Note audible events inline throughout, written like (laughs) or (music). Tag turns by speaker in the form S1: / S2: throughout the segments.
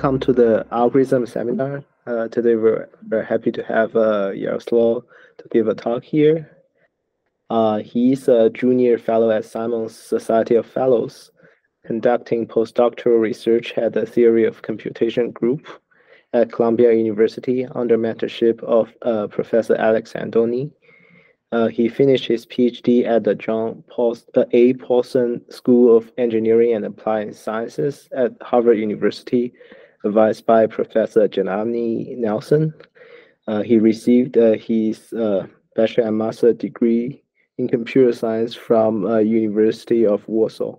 S1: welcome to the algorithm seminar. Uh, today we're, we're happy to have uh, Yaroslav to give a talk here. Uh, he's a junior fellow at Simons Society of Fellows, conducting postdoctoral research at the Theory of Computation Group at Columbia University under mentorship of uh, Professor Alex Andoni. Uh, he finished his PhD at the John Paul, uh, A. Paulson School of Engineering and Applied Sciences at Harvard University, advised by Professor Jelani Nelson. Uh, he received uh, his uh, bachelor and master degree in computer science from uh, University of Warsaw.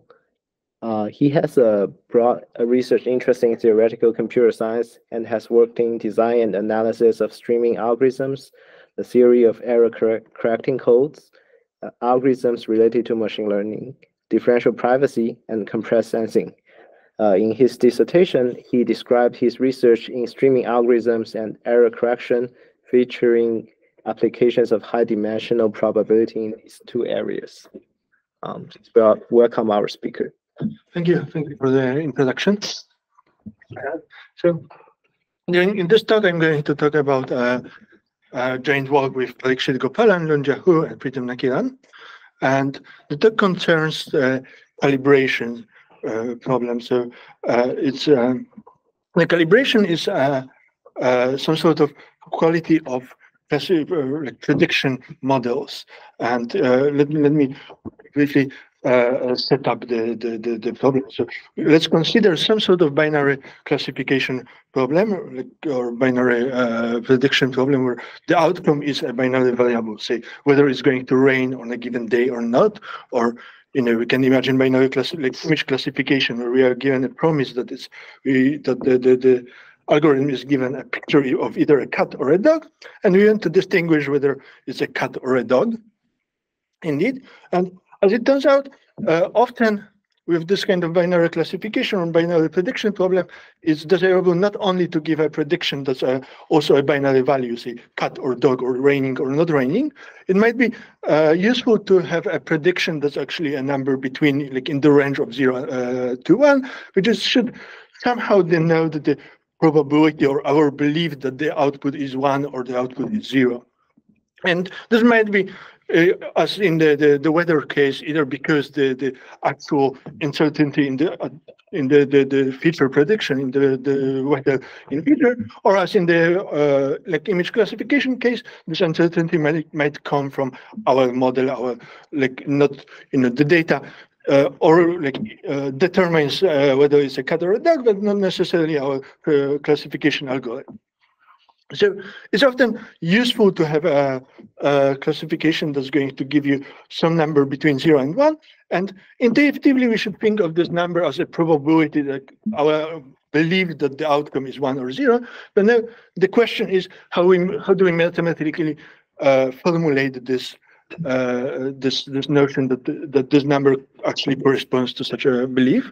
S1: he has a broad research interest in theoretical computer science and has worked in design and analysis of streaming algorithms, the theory of error correcting codes, uh, algorithms related to machine learning, differential privacy, and compressed sensing. Uh, in his dissertation, he described his research in streaming algorithms and error correction, featuring applications of high-dimensional probability in these two areas. Um, well, welcome our speaker.
S2: Thank you. Thank you for the introduction. So, in, this talk, I'm going to talk about uh, uh, joint work with Parikshit Gopalan, Lunjia Hu, and Preetum Nakkiran. And the talk concerns uh, calibration problem. So uh, it's um, the calibration is uh, uh, some sort of quality of prediction models. And let me let me briefly uh, set up the, the, the, the, problem. So let's consider some sort of binary classification problem like, or binary uh, prediction problem where the outcome is a binary variable, say whether it's going to rain on a given day or not, or you know, we can imagine binary class like image classification where we are given a promise that it's we that the, the, the algorithm is given a picture of either a cat or a dog, and we want to distinguish whether it's a cat or a dog. Indeed, and as it turns out, uh, often with this kind of binary classification or binary prediction problem, it's desirable not only to give a prediction that's a, uh, also a binary value, say cat or dog or raining or not raining. It might be uh, useful to have a prediction that's actually a number between, like in the range of zero uh, to one, which is, should somehow denote the probability or our belief that the output is one or the output is zero. And this might be as in the, the, the weather case, either because the, the actual uncertainty in the uh, in the, the, the feature prediction in the, the weather in future, or as in the uh, like image classification case, this uncertainty might might come from our model, our like not you know the data uh, or like uh, determines uh, whether it's a cat or a dog, but not necessarily our uh, classification algorithm. So it's often useful to have a, a, classification that's going to give you some number between zero and one. And intuitively, we should think of this number as a probability that our belief that the outcome is one or zero. But now the question is how we how do we mathematically uh, formulate this uh, this this notion that that this number actually corresponds to such a belief?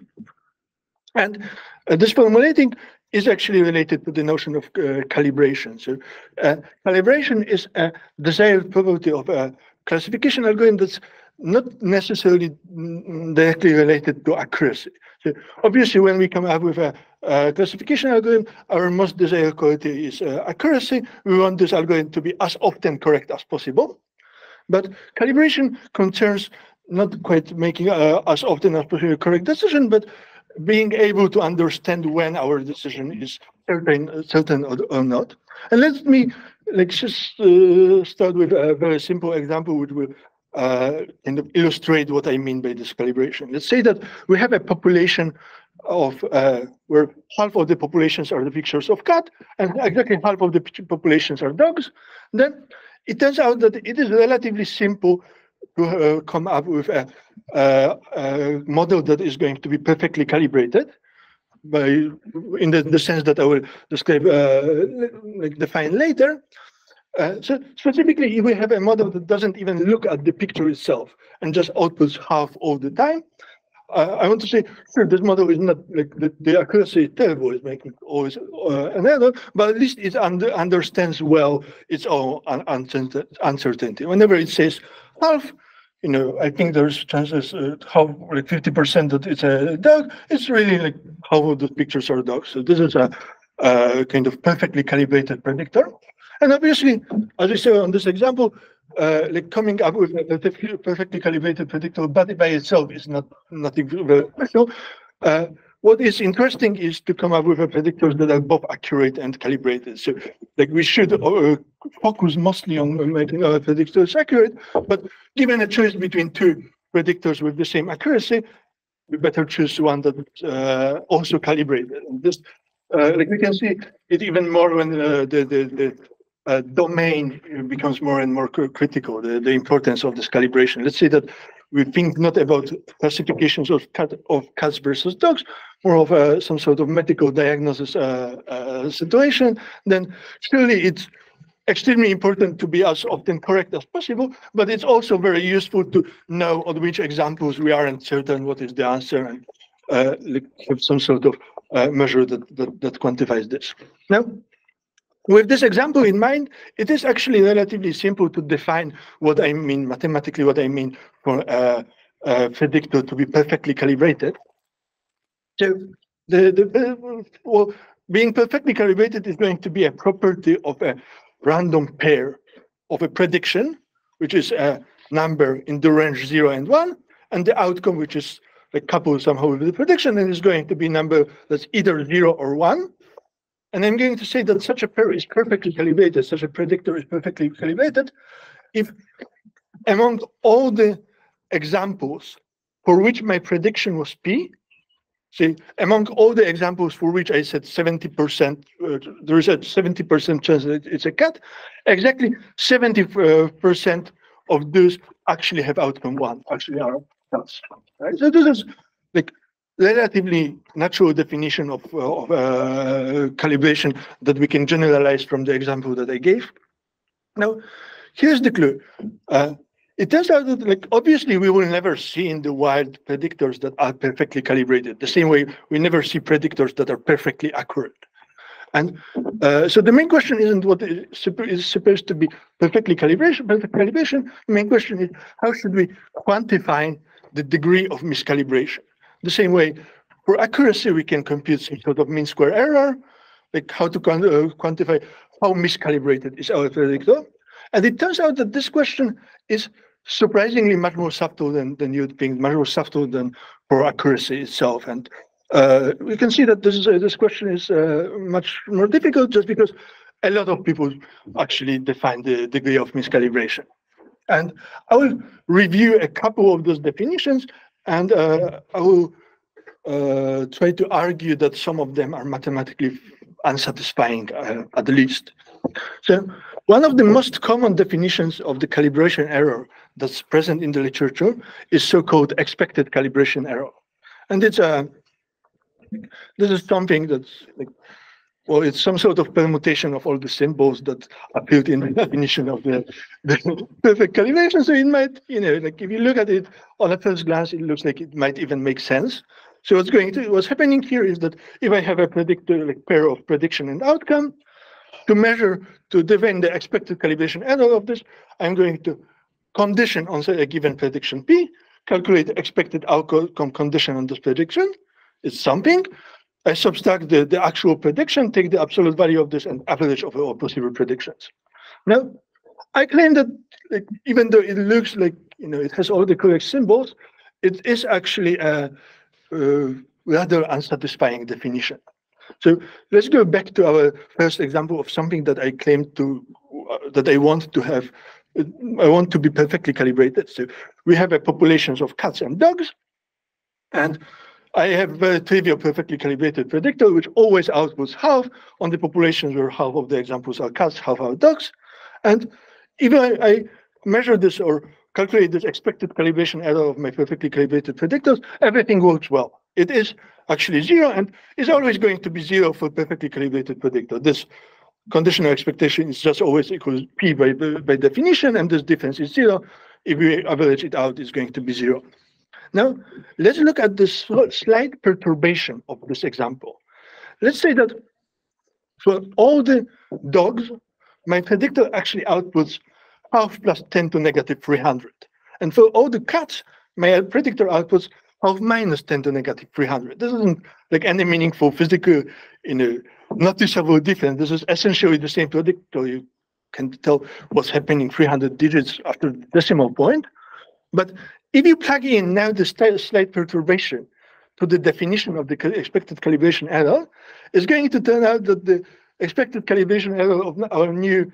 S2: And uh, this formulating is actually related to the notion of uh, calibration. So uh, calibration is a desired property of a classification algorithm that's not necessarily directly related to accuracy. So obviously, when we come up with a, a classification algorithm, our most desired quality is uh, accuracy. We want this algorithm to be as often correct as possible. But calibration concerns not quite making uh, as often as possible correct decision, but being able to understand when our decision is certain, certain or, or not. And let me like just uh, start with a very simple example which will uh, kind of illustrate what I mean by this calibration. Let's say that we have a population of uh, where half of the populations are the pictures of cat and exactly half of the populations are dogs. Then it turns out that it is relatively simple uh, come up with a, a, model that is going to be perfectly calibrated by in the, the sense that I will describe uh, like define later. Uh, so specifically, if we have a model that doesn't even look at the picture itself and just outputs half all the time, uh, I want to say, sure, this model is not like the, the accuracy is terrible, it's making always uh, an error, but at least it under, understands well its own uncertainty. Whenever it says half, you know, I think there's chances uh, how like 50% that it's a dog. It's really like how the pictures are dogs. So this is a, a kind of perfectly calibrated predictor. And obviously, as I say on this example, uh, like coming up with a perfectly calibrated predictor body by itself is not nothing very special. Uh, what is interesting is to come up with a predictors that are both accurate and calibrated. So, like we should uh, focus mostly on making our predictors accurate, but given a choice between two predictors with the same accuracy, we better choose one that uh, also calibrated. And this, uh, like we can see it even more when uh, the the, the uh, domain becomes more and more critical, the, the importance of this calibration. Let's say that we think not about classifications of cat of cats versus dogs, more of a, some sort of medical diagnosis uh, uh, situation, then surely it's extremely important to be as often correct as possible, but it's also very useful to know on which examples we aren't certain what is the answer and uh, have some sort of uh, measure that, that, that quantifies this. Now, with this example in mind, it is actually relatively simple to define what I mean mathematically, what I mean for a, a predictor to be perfectly calibrated. So the, the uh, well, being perfectly calibrated is going to be a property of a random pair of a prediction, which is a number in the range zero and one, and the outcome, which is like coupled somehow with the prediction, and is going to be a number that's either zero or one. And I'm going to say that such a pair is perfectly calibrated, such a predictor is perfectly calibrated if among all the examples for which my prediction was P, see, among all the examples for which I said 70%, uh, there is a 70% chance that it's a cat, exactly 70% of those actually have outcome one, actually are cats. Right? So this is relatively natural definition of, of uh, calibration that we can generalize from the example that I gave. Now, here's the clue. Uh, it turns out that, like, obviously, we will never see in the wild predictors that are perfectly calibrated. The same way we never see predictors that are perfectly accurate. And uh, so the main question isn't what is, is supposed to be perfectly calibration, perfect calibration. The main question is how should we quantify the degree of miscalibration? The same way, for accuracy, we can compute some sort of mean square error, like how to uh, quantify how miscalibrated is our predictor. And it turns out that this question is surprisingly much more subtle than, than you'd think, much more subtle than for accuracy itself. And uh, we can see that this is, uh, this question is uh, much more difficult just because a lot of people actually define the degree of miscalibration. And I will review a couple of those definitions and uh, I will uh, try to argue that some of them are mathematically unsatisfying uh, at least. So one of the most common definitions of the calibration error that's present in the literature is so-called expected calibration error. And it's a, this is something that's like well, it's some sort of permutation of all the symbols that appeared in the (laughs) definition of the, the perfect calibration. So it might, you know, like if you look at it on a first glance, it looks like it might even make sense. So what's going to what's happening here is that if I have a predictor like pair of prediction and outcome, to measure to define the expected calibration error of this, I'm going to condition on say a given prediction P, calculate the expected outcome condition on this prediction. It's something. I subtract the, the actual prediction, take the absolute value of this and average of all possible predictions. Now, I claim that like, even though it looks like you know it has all the correct symbols, it is actually a, a rather unsatisfying definition. So let's go back to our first example of something that I claim to uh, that I want to have. I want to be perfectly calibrated. So we have a populations of cats and dogs, and I have a trivial, perfectly calibrated predictor, which always outputs half on the populations where half of the examples are cats, half are dogs. And even I, I measure this or calculate this expected calibration error of my perfectly calibrated predictors, everything works well. It is actually zero and is always going to be zero for perfectly calibrated predictor. This conditional expectation is just always equals p by, by definition, and this difference is zero. If we average it out, it's going to be zero. Now, let's look at this slight perturbation of this example. Let's say that for all the dogs, my predictor actually outputs half plus 10 to negative 300. And for all the cats, my predictor outputs of minus 10 to negative 300. This isn't like any meaningful physical, you know, noticeable difference. This is essentially the same predictor. You can tell what's happening 300 digits after the decimal point. But if you plug in now the slight perturbation to the definition of the expected calibration error, it's going to turn out that the expected calibration error of our new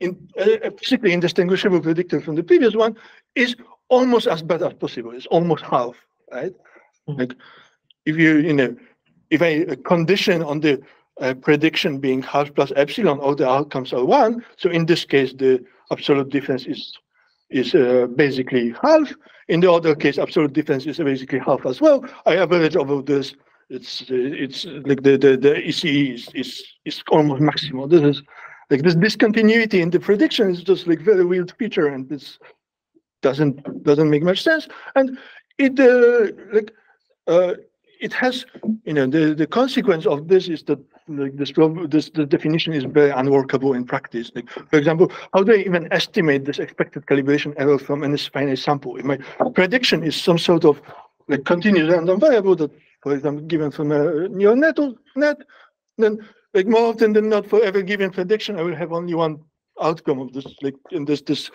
S2: in, uh, physically indistinguishable predictor from the previous one is almost as bad as possible. It's almost half, right? Mm-hmm. Like if you, you know, if a, condition on the uh, prediction being half plus epsilon, all the outcomes are one. So in this case, the absolute difference is is uh, basically half. In the other case, absolute difference is basically half as well. I average over this. It's it's like the the, the ECE is, is is almost maximal. This is like this discontinuity in the prediction is just like very weird feature, and this doesn't doesn't make much sense. And it uh, like uh, it has you know the the consequence of this is that like this this the definition is very unworkable in practice. Like for example, how do I even estimate this expected calibration error from any finite sample? If my prediction is some sort of like continuous random variable that, for example, given from a neural net, net, then like more often than not, for every given prediction, I will have only one outcome of this. Like in this this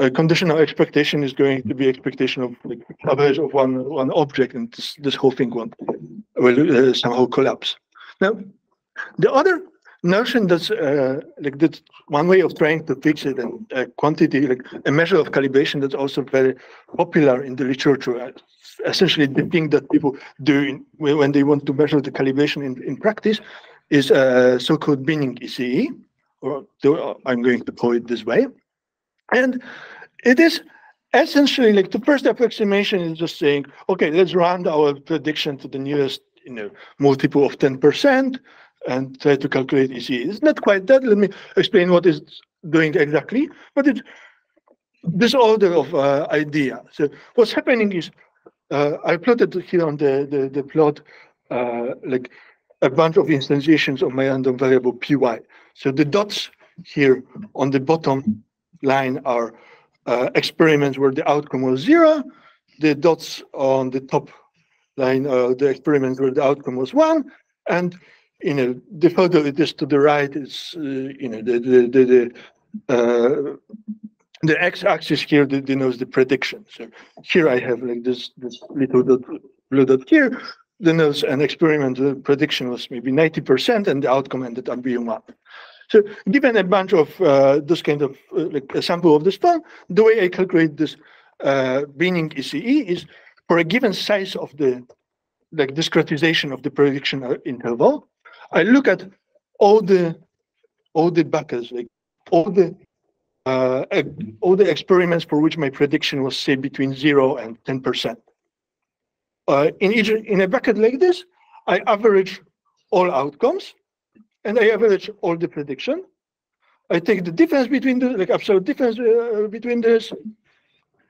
S2: uh, conditional expectation is going to be expectation of like average of one one object, and this this whole thing will will uh, somehow collapse. Now, the other notion that's uh, like that one way of trying to fix it and uh, quantity like a measure of calibration that's also very popular in the literature uh, essentially the thing that people do in, when they want to measure the calibration in, in practice is a so-called binning ECE or I'm going to call it this way and it is essentially like the first approximation is just saying okay let's round our prediction to the nearest you know multiple of 10 percent and try to calculate ECE. It's not quite that. Let me explain what it's doing exactly. But it's this order of uh, idea. So what's happening is uh, I plotted here on the, the, the plot uh, like a bunch of instantiations of my random variable py. So the dots here on the bottom line are uh, experiments where the outcome was zero. The dots on the top line are the experiments where the outcome was one. And you know, the photo it is to the right is, uh, you know, the the the, the, uh, the x-axis here denotes the prediction. So here I have like this this little dot, blue dot here denotes an experiment. The prediction was maybe 90%, and the outcome ended up being one. So given a bunch of uh, this kind of uh, like a sample of this form, the way I calculate this uh, binning ECE is for a given size of the like discretization of the prediction uh, interval, I look at all the all the buckets, like all the uh, all the experiments for which my prediction was say between zero and ten percent. Uh, in each in a bucket like this, I average all outcomes, and I average all the prediction. I take the difference between the like absolute difference uh, between this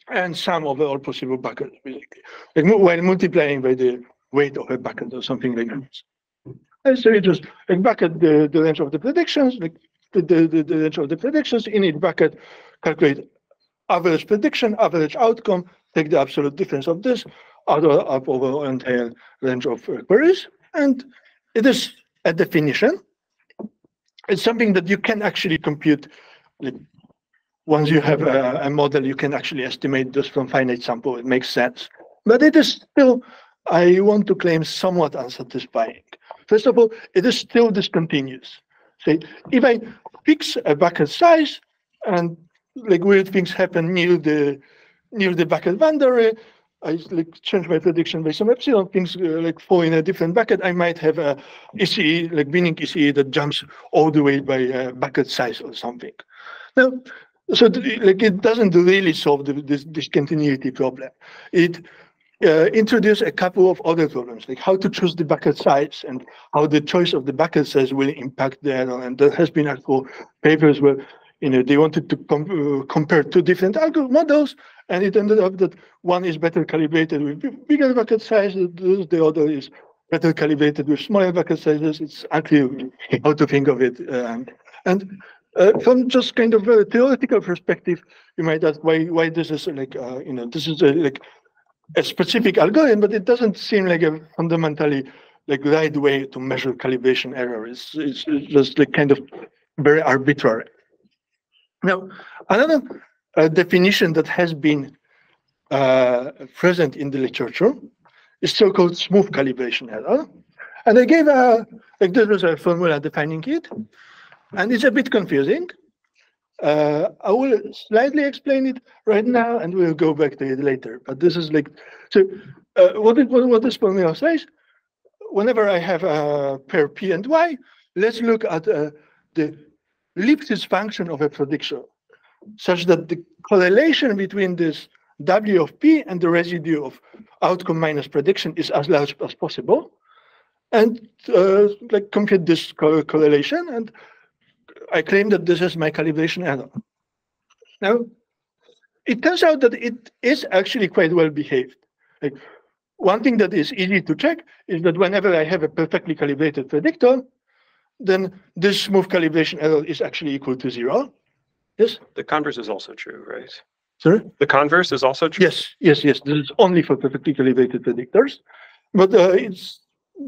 S2: and sum of all possible buckets, basically, like while multiplying by the weight of a bucket or something like this. And so it just like bucket the, the range of the predictions, like the, the, the range of the predictions, in each bucket calculate average prediction, average outcome, take the absolute difference of this, add up over entire range of uh, queries. And it is a definition. It's something that you can actually compute. Once you have a, a model, you can actually estimate this from finite sample. It makes sense. But it is still, I want to claim, somewhat unsatisfying. First of all, it is still discontinuous. So if I fix a bucket size and like weird things happen near the near the bucket boundary, I like change my prediction by some epsilon, things uh, like fall in a different bucket, I might have a ECE, like binning ECE that jumps all the way by a bucket size or something. Now, so like it doesn't really solve the, this discontinuity problem. It uh, introduce a couple of other problems, like how to choose the bucket size and how the choice of the bucket size will impact the error. And there has been actual papers where you know they wanted to com uh, compare two different algorithm models, and it ended up that one is better calibrated with bigger bucket sizes, the other is better calibrated with smaller bucket sizes. It's unclear how to think of it. Um, and uh, from just kind of a theoretical perspective, you might ask why why this is like uh, you know this is a, like a specific algorithm, but it doesn't seem like a fundamentally like right way to measure calibration error. It's, it's just like kind of very arbitrary. Now, another uh, definition that has been uh, present in the literature is so-called smooth calibration error. And I gave a, like was a formula defining it, and it's a bit confusing. Uh, I will slightly explain it right now, and we'll go back to it later. But this is like, so uh, what, it, what, what this formula says, whenever I have a pair P and Y, let's look at uh, the Lipschitz function of a prediction, such that the correlation between this W of P and the residue of outcome minus prediction is as large as possible. And uh, like compute this co correlation and I claim that this is my calibration error. Now, it turns out that it is actually quite well behaved. Like, one thing that is easy to check is that whenever I have a perfectly calibrated predictor, then this smooth calibration error is actually equal to zero. Yes?
S3: The converse is also true, right?
S2: Sorry?
S3: The converse is also true?
S2: Yes, yes, yes. This is only for perfectly calibrated predictors. But uh, it's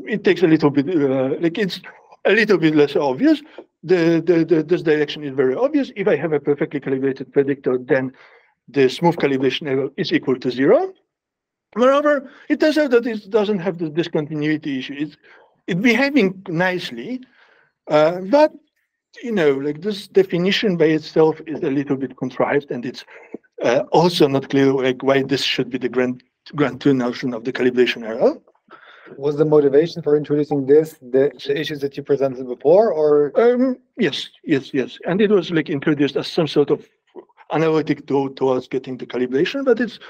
S2: it takes a little bit, uh, like it's a little bit less obvious the, the, the, this direction is very obvious. If I have a perfectly calibrated predictor, then the smooth calibration error is equal to zero. Moreover, it turns out that it doesn't have the discontinuity issue. It's, it's behaving nicely, uh, but you know, like this definition by itself is a little bit contrived, and it's uh, also not clear like why this should be the grand ground truth notion of the calibration error.
S4: Was the motivation for introducing this the, the issues that you presented before or?
S2: Um, yes yes yes. And it was like introduced as some sort of analytic tool towards getting the calibration but it's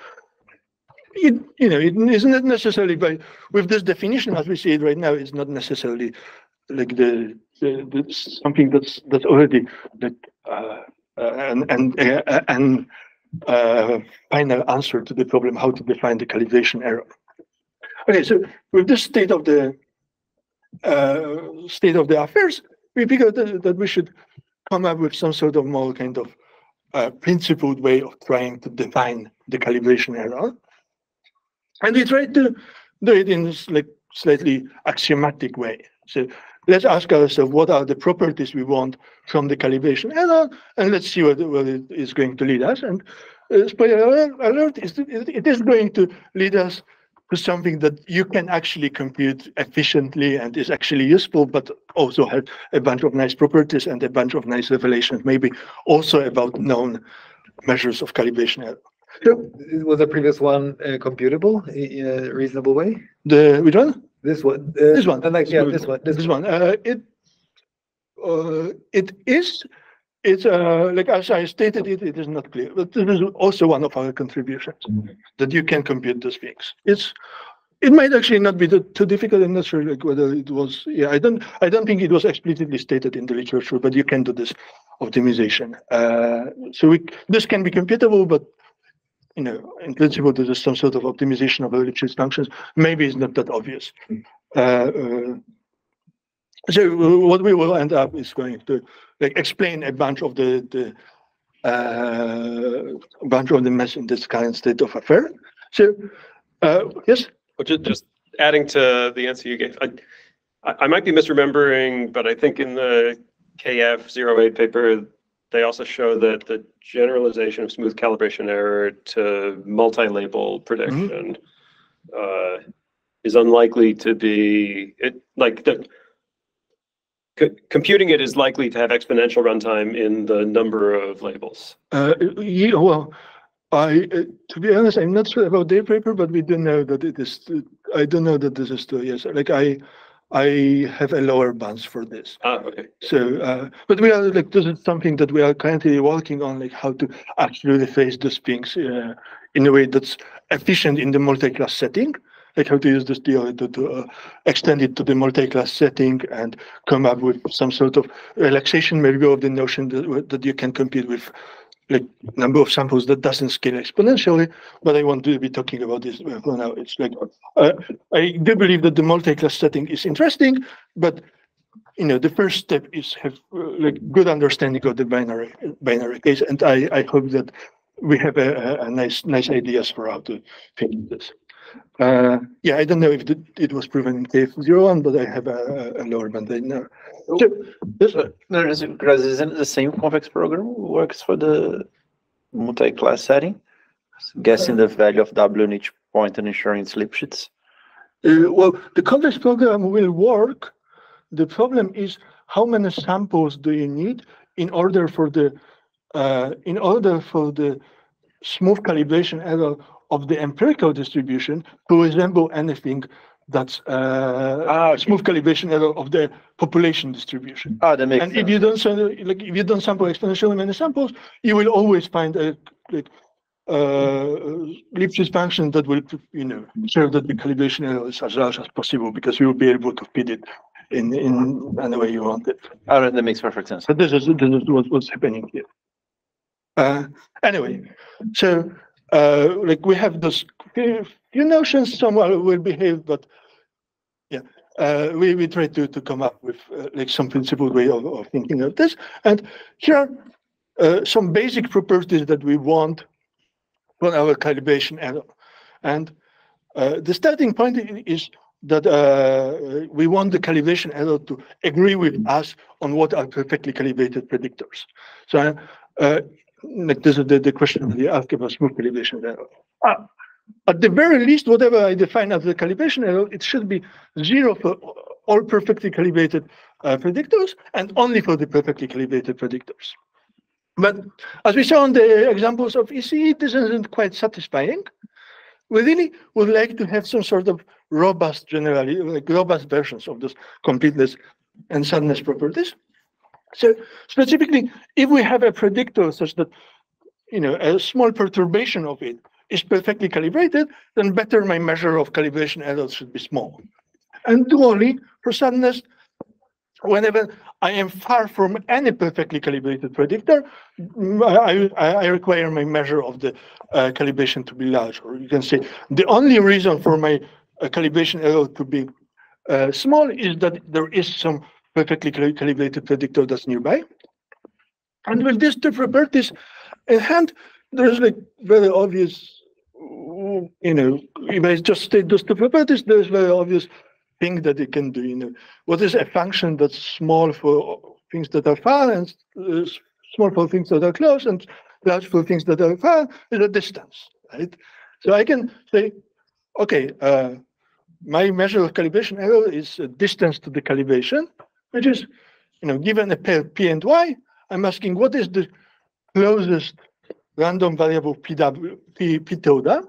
S2: it, you know it isn't necessarily by with this definition as we see it right now it's not necessarily like the, the something that's that's already that uh, uh, and and uh, and uh, final answer to the problem how to define the calibration error Okay, so with this state of the uh, state of the affairs, we figured that, that, we should come up with some sort of more kind of uh, principled way of trying to define the calibration error. And we tried to do it in like slightly axiomatic way. So let's ask ourselves what are the properties we want from the calibration error, and let's see what, what it is going to lead us. And uh, spoiler alert, it is going to lead us to something that you can actually compute efficiently and is actually useful, but also has a bunch of nice properties and a bunch of nice revelations, maybe also about known measures of calibration error.
S4: So, was the previous one uh, computable in a reasonable way?
S2: The which one?
S4: This one.
S2: Uh, this one.
S4: like yeah, this one.
S2: This, this one. Uh, it uh, it is it's uh, like as I stated it, it is not clear. But this is also one of our contributions that you can compute those things. It's it might actually not be too difficult. I'm not sure like whether it was. Yeah, I don't. I don't think it was explicitly stated in the literature, but you can do this optimization. Uh, so we, this can be computable, but you know, in principle, there is some sort of optimization of Lipschitz functions. Maybe it's not that obvious. Uh, uh, so what we will end up is going to like explain a bunch of the the uh, bunch of the mess in this current state of affair. So uh, yes.
S3: Well, just, just adding to the answer you gave, I, I might be misremembering, but I think in the KF08 paper, they also show that the generalization of smooth calibration error to multi-label prediction mm -hmm. uh, is unlikely to be it like the computing it is likely to have exponential runtime in the number of labels.
S2: Uh, yeah, well, I uh, to be honest, I'm not sure about their paper, but we do know that it is. I don't know that this is true. Yes, like I, I have a lower bounds for this.
S3: Ah, okay.
S2: So, uh, but we are like this is something that we are currently working on, like how to actually face those things uh, in a way that's efficient in the multi-class setting like how to use this theory to, to uh, extend it to the multi-class setting and come up with some sort of relaxation maybe of the notion that, that you can compete with like number of samples that doesn't scale exponentially, but I want to be talking about this for now. It's like uh, I do believe that the multi-class setting is interesting, but you know, the first step is have uh, like good understanding of the binary binary case, and I I hope that we have a, a, a nice nice ideas for how to fix this. Uh, yeah, I don't know if it, it was proven in case zero one, but I have a, a lower bound now. So this,
S5: Uh, No, is it, because isn't the same convex program works for the multi-class setting? Guessing the value of W in each point and ensuring it's Lipschitz.
S2: Uh, well, the convex program will work. The problem is how many samples do you need in order for the uh, in order for the smooth calibration error of the empirical distribution to resemble anything that's uh,
S5: Ah, okay.
S2: smooth calibration error of the population distribution.
S5: Ah, that makes
S2: And if you don't sam- like if you don't sample exponentially many samples, you will always find a like uh, Lipschitz function that will you know serve that the calibration error is as large as possible because you will be able to fit it in in any way you want it.
S5: Ah, that makes perfect sense.
S2: So this is this is what, what's happening here. Uh, anyway, so uh, like we have those few, few notions. Someone will behave, but yeah, uh, we we try to to come up with uh, like some principled way of, of thinking of this. And here are uh, some basic properties that we want for our calibration error. And uh, the starting point is that uh, we want the calibration error to agree with us on what are perfectly calibrated predictors. So, uh, like this is the, the question you ask about smooth calibration error. Uh, at the very least, whatever I define as the calibration error, it should be zero for all perfectly calibrated uh, predictors and only for the perfectly calibrated predictors. But as we saw in the examples of ECE, this isn't quite satisfying. We really would like to have some sort of robust, generally, like robust versions of those completeness and soundness properties. So specifically, if we have a predictor such that, you know, a small perturbation of it is perfectly calibrated, then better my measure of calibration error should be small. And dually, for soundness, whenever I am far from any perfectly calibrated predictor, I, I, I require my measure of the uh, calibration to be large. Or you can say the only reason for my uh, calibration error to be uh, small is that there is some perfectly calibrated predictor that's nearby. And with these two properties in hand, there's like very obvious, you know, if I just state those two properties, there's very obvious thing that it can do. You know, what is a function that's small for things that are far and uh, small for things that are close and large for things that are far is a distance, right? So I can say, okay, uh, my measure of calibration error is a distance to the calibration, which is, you know, given a pair p and y, I'm asking what is the closest random variable pw p, p tilde,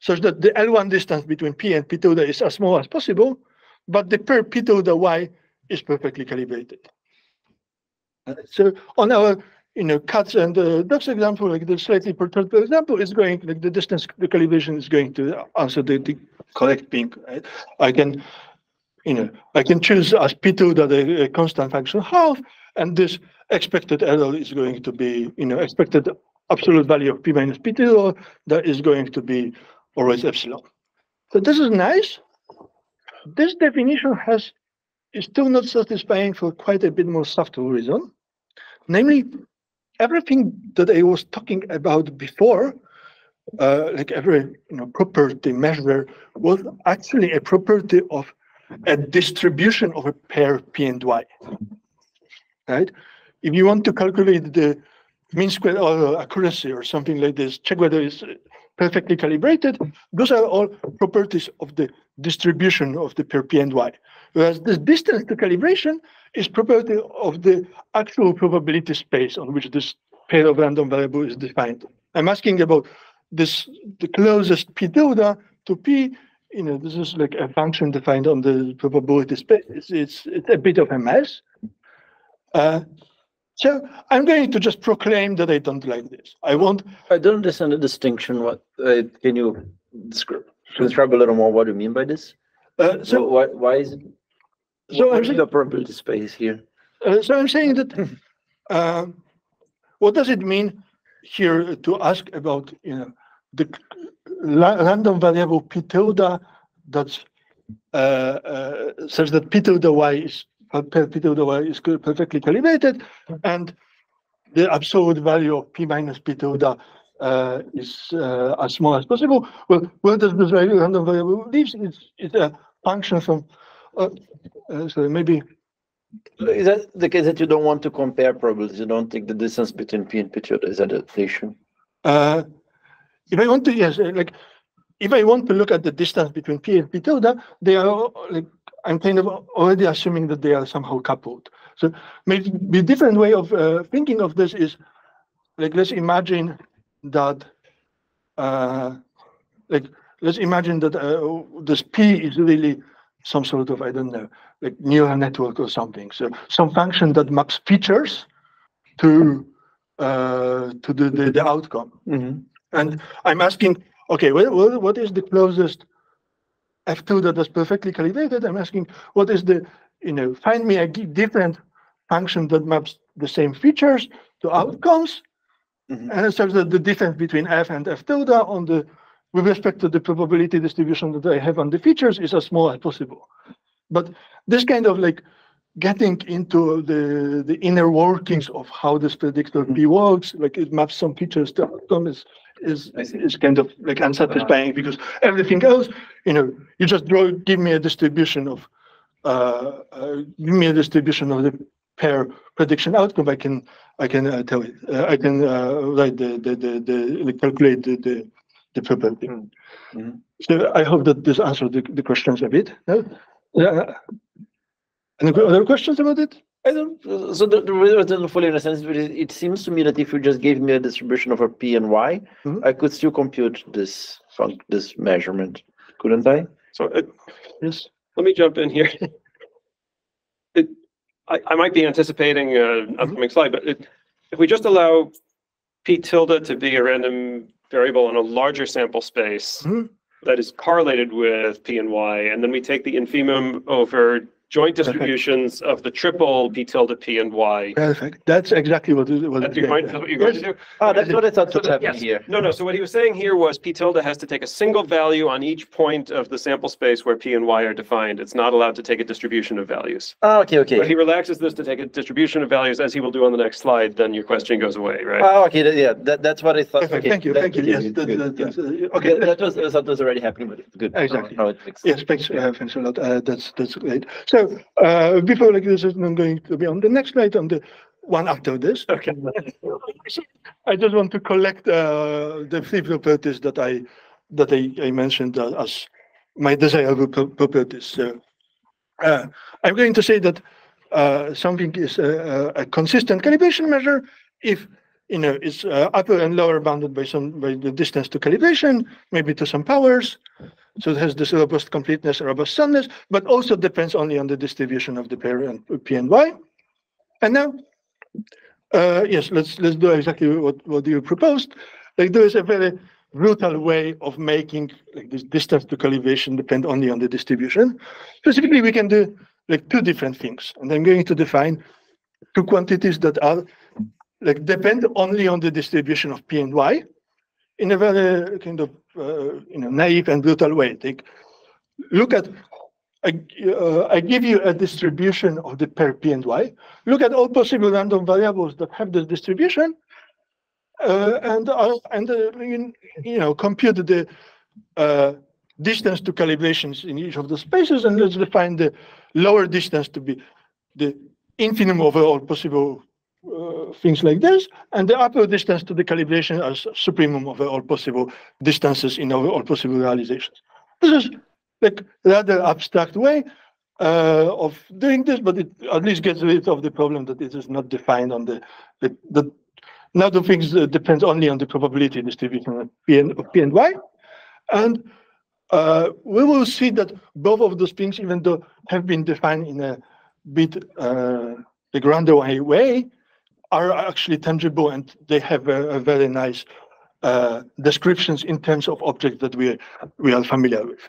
S2: such that the L1 distance between p and p tilde is as small as possible, but the per p tilde y is perfectly calibrated. Uh, So on our, you know, cats and uh, ducks example, like the slightly perturbed example is going, like the distance, the calibration is going to answer the, the correct ping, right? I can, you know, I can choose as p tilde the uh, constant function half, and this expected error is going to be, you know, expected absolute value of p minus p tilde, that is going to be always epsilon. So this is nice. This definition has is still not satisfying for quite a bit more subtle reason. Namely, everything that I was talking about before, uh, like every you know property measure, was actually a property of a distribution of a pair p and y. Right? If you want to calculate the mean square error accuracy or something like this, check whether it's perfectly calibrated. Those are all properties of the distribution of the pair p and y. Whereas the distance to calibration is property of the actual probability space on which this pair of random variable is defined. I'm asking about this the closest p tilde to p. You know, this is like a function defined on the probability space. It's it's, it's a bit of a mess. Uh, so I'm going to just proclaim that I don't like this. I want
S5: I don't understand the distinction. What, uh, can you describe, describe a little more what you mean by this?
S2: uh,
S5: So why, why is it?
S2: So I'm saying-
S5: the probability space here?
S2: Uh, so I'm saying that, (laughs) uh, what does it mean here to ask about, you know, the random variable p tilde that's uh, uh, such that p tilde y is per p tilde y is perfectly calibrated, and the absolute value of p minus p tilde uh, is uh, as small as possible. Well, where does this random variable lives? It's it's a function from. Uh, uh, sorry, maybe
S5: Is that the case that you don't want to compare probabilities? You don't take the distance between P and P tilde? Is that the issue?
S2: If I want to, yes, uh, like, if I want to look at the distance between P and P tilde, they are like, I'm kind of already assuming that they are somehow coupled. So maybe the different way of uh, thinking of this is, like, let's imagine that, uh, like, let's imagine that uh, this P is really some sort of, I don't know, like neural network or something. So some function that maps features to uh, to the, the, the outcome.
S5: Mm-hmm.
S2: And I'm asking, okay, what, what, what is the closest F tilde that is perfectly calibrated? I'm asking, what is the, you know, find me a different function that maps the same features to outcomes.
S5: Mhm.
S2: And such that the difference between F and F tilde on the, with respect to the probability distribution that I have on the features is as small as possible. But this kind of like getting into the, the inner workings of how this predictor P works, like it maps some features to outcome is, is,
S5: I see.
S2: is kind of like unsatisfying because everything else, you know, you just draw, give me a distribution of, uh, uh, give me a distribution of the pair prediction outcome, I can, I can uh, tell it, uh, I can, uh, write the, the, the, the, like, calculate the, the, the probability.
S5: Mhm.
S2: So I hope that this answered the, the questions a bit, no? Yeah. Any other questions about it?
S5: I don't, so the, the reason I don't fully understand is it seems to me that if you just gave me a distribution over P and Y,
S2: Mhm.
S5: I could still compute this func, this measurement, couldn't I?
S3: So uh,
S2: Yes.
S3: let me jump in here. (laughs) It, I, I might be anticipating an upcoming slide, but it, if we just allow P tilde to be a random variable in a larger sample space
S2: Mhm.
S3: that is correlated with P and Y, and then we take the infimum over joint distributions of the triple P tilde P and Y.
S2: Perfect. That's exactly what is, what.
S3: That's
S2: is
S3: your point,
S2: there.
S3: that's what you're going to do?
S5: Ah, that's what I thought
S3: So
S5: was
S3: that-
S5: happening
S3: yes.
S5: here.
S3: No, no, so what he was saying here was P tilde has to take a single value on each point of the sample space where P and Y are defined. It's not allowed to take a distribution of values.
S5: Ah, okay,
S3: But he relaxes this to take a distribution of values, as he will do on the next slide, then your question goes away, right?
S5: Ah, okay, yeah, that, that's what I thought.
S2: Perfect.
S5: Okay,
S2: Thank you,
S5: that-
S2: thank you. Yes,
S5: good,
S2: that-
S5: good, yeah.
S2: uh,
S5: Okay,
S2: okay.
S5: that was, that was already happening, but good. Now-
S2: Exactly.
S5: Now it.
S2: Yes, thanks, uh, thanks a lot. Uh, that's, that's great. So, uh, before like this is I'm going to be on the next slide, on the one after this.
S3: Okay.
S2: I just want to collect, uh, the three properties that I, that I, I mentioned uh, as my desirable properties. So, uh, I'm going to say that, uh, something is a, a a consistent calibration measure if, you know, it's, uh, upper and lower bounded by some, by the distance to calibration, maybe to some powers. So it has this robust completeness, robust soundness, but also depends only on the distribution of the pair and P and Y. And now, uh, yes, let's let's do exactly what what you proposed. Like there is a very brutal way of making like this distance to calibration depend only on the distribution. Specifically, we can do like two different things, and I'm going to define two quantities that are like depend only on the distribution of P and Y in a very kind of uh, you know naive and brutal way. Take look at I, uh, I give you a distribution of the pair P and Y. Look at all possible random variables that have this distribution, uh, and uh, and uh, you, know compute the uh, distance to calibrations in each of the spaces, and let's define the lower distance to be the infimum over all possible uh, things like this, and the upper distance to the calibration as supremum over all possible distances in all possible realizations. This is like rather abstract way uh, of doing this, but it at least gets rid of the problem that it is not defined on the the, now the things uh, depends only on the probability distribution of P and, of P and Y, and uh, we will see that both of those things, even though have been defined in a bit uh, random way, are actually tangible and they have a, a very nice uh, descriptions in terms of objects that we we are familiar with.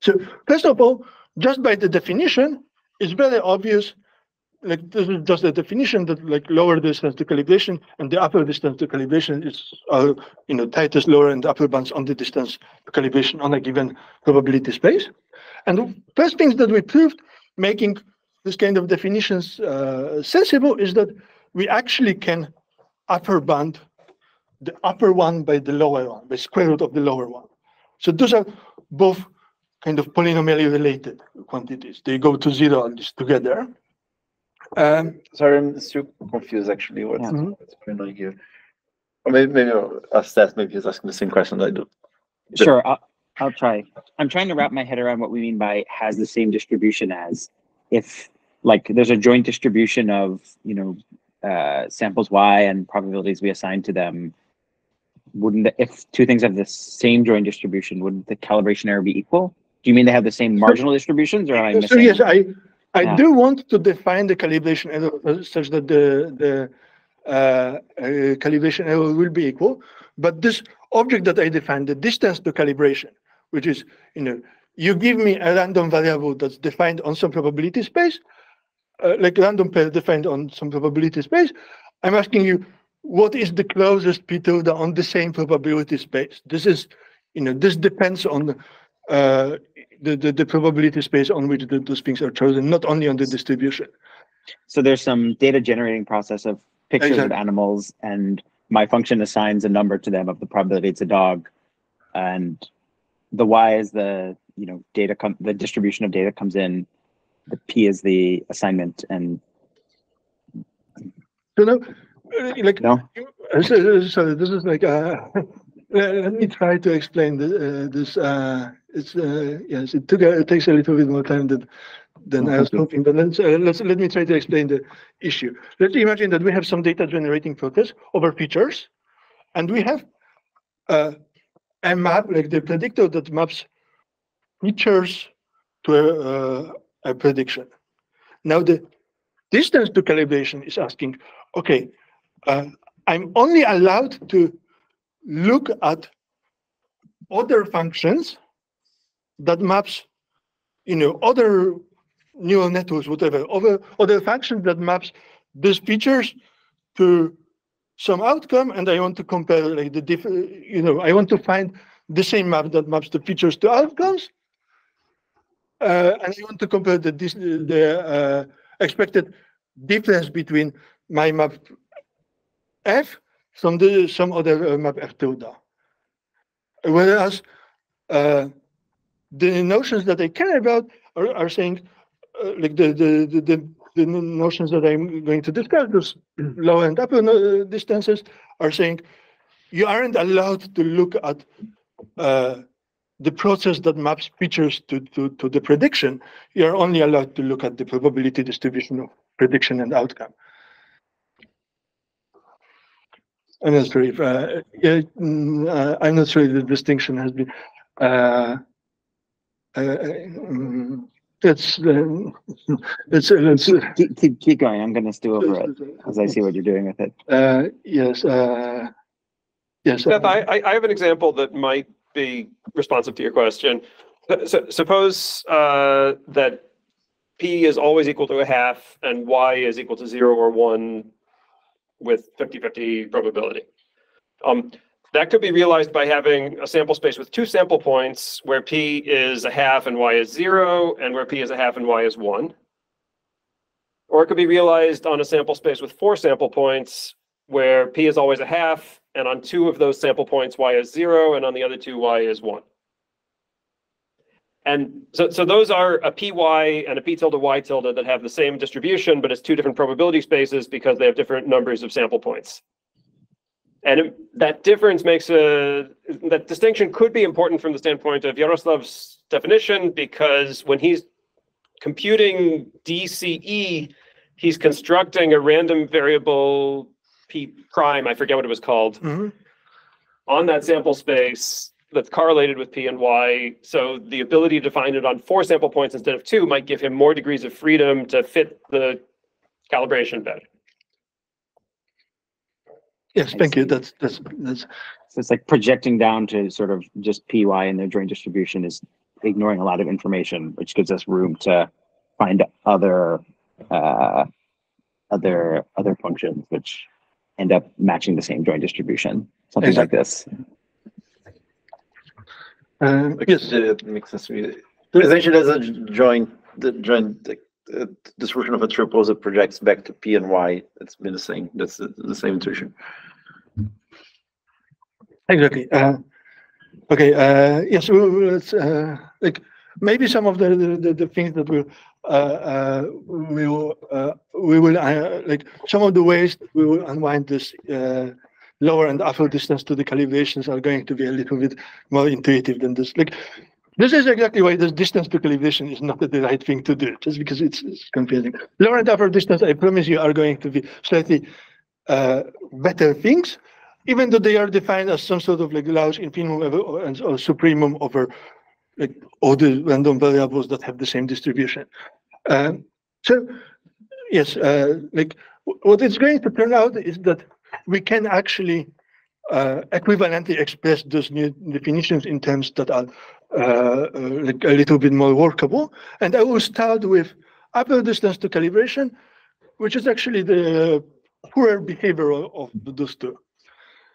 S2: So first of all, just by the definition, it's very obvious. Like this is just the definition that like lower distance to calibration and the upper distance to calibration is uh, you know tightest lower and upper bounds on the distance to calibration on a given probability space. And the first things that we proved, making this kind of definitions uh, sensible is that we actually can upper bound the upper one by the lower one, by square root of the lower one. So those are both kind of polynomially related quantities. They go to zero on this together. Um,
S5: Sorry, I'm still confused actually what's,
S6: Yeah.
S5: what's going on here. Or maybe, maybe I'll ask that, maybe he's asking the same question that I do. The-
S6: Sure, I'll, I'll try. I'm trying to wrap my head around what we mean by has the same distribution as. If, like, there's a joint distribution of, you know, uh, samples Y and probabilities we assign to them. Wouldn't, the- if two things have the same joint distribution, wouldn't the calibration error be equal? Do you mean they have the same marginal distributions or am I
S2: So yes, I, I
S6: Yeah.
S2: do want to define the calibration error uh, such that the, the uh, uh, calibration error will be equal. But this object that I defined, the distance to calibration, which is, you know, you give me a random variable that's defined on some probability space, uh, like random pair defined on some probability space. I'm asking you, what is the closest p tilde on the same probability space? This is, you know, this depends on uh, the, the, the probability space on which the, those things are chosen, not only on the distribution.
S6: So there's some data generating process of pictures of animals and my function assigns a number to them of the probability it's a dog. And the Y is the, you know, data come, the distribution of data comes in. The P is the assignment and
S2: You know, uh, like,
S6: no,
S2: uh, so, so this is like, uh, (laughs) let let me try to explain the, uh, this. Uh, it's, uh, yes, it took, a- it takes a little bit more time than, than I was hoping, but let's, uh, let's, let me try to explain the issue. Let's imagine that we have some data generating process over features, and we have uh, a map, like the predictor that maps features to a, uh, a prediction. Now the distance to calibration is asking, okay, uh, I'm only allowed to look at other functions that maps, you know, other neural networks, whatever, other, other functions that maps these features to some outcome, and I want to compare like the diff, you know, I want to find the same map that maps the features to outcomes, uh, and I want to compare the the uh, expected difference between my map f from the some other uh, map f tilde. Whereas uh, the notions that I care about are, are saying uh, like the, the the the the notions that I'm going to discuss, those low and upper no- distances, are saying you aren't allowed to look at uh, the process that maps features to, to, to the prediction. You're only allowed to look at the probability distribution of prediction and outcome. I'm not sure if, uh, yeah, uh, I'm not sure if the distinction has been, uh, uh, mm, (laughs) it's, uh, it's, it's,
S6: keep, keep, keep going. I'm gonna stew over it as I see what you're doing with it.
S2: uh, yes, uh, yes.
S3: Beth,
S2: uh,
S3: I, I I have an example that might be responsive to your question. So suppose uh, that P is always equal to a half and Y is equal to zero or one with 50-50 probability. Um, that could be realized by having a sample space with two sample points where P is a half and Y is zero and where P is a half and Y is one. Or it could be realized on a sample space with four sample points where P is always a half, and on two of those sample points, Y is zero, and on the other two, Y is one. And so, so those are a PY and a P tilde Y tilde that have the same distribution, but it's two different probability spaces because they have different numbers of sample points. And it- that difference makes a, that distinction could be important from the standpoint of Jarosław's definition, because when he's computing DCE, he's constructing a random variable P prime, I forget what it was called,
S2: mhm.
S3: on that sample space that's correlated with P and Y. So the ability to find it on four sample points instead of two might give him more degrees of freedom to fit the calibration better.
S2: Yes, thank you. That's, that's, that's,
S6: So it's like projecting down to sort of just PY and their joint distribution is ignoring a lot of information, which gives us room to find other uh, other other functions which end up matching the same joint distribution. Something like this.
S2: uh, yes.
S5: It makes sense to me. Essentially, there's a joint, the joint, the uh, distribution of a triple that projects back to P and Y. It's been the same. That's the, the same intuition.
S2: Exactly. Uh, okay. Uh, yes. We, we, uh, like maybe some of the the, the, the things that will uh, uh, we will uh, we will uh, like some of the ways we will unwind this uh, lower and upper distance to the calibrations are going to be a little bit more intuitive than this. Like this is exactly why this distance to calibration is not the right thing to do, just because it's, it's confusing. Lower and upper distance, I promise you, are going to be slightly uh, better things, even though they are defined as some sort of like Gauss infimum and or supremum over like all the random variables that have the same distribution. Um, so yes, uh, like what it's going to turn out is that we can actually uh, equivalently express those new definitions in terms that are uh, uh, like a little bit more workable. And I will start with upper distance to calibration, which is actually the poorer behavior of of those two.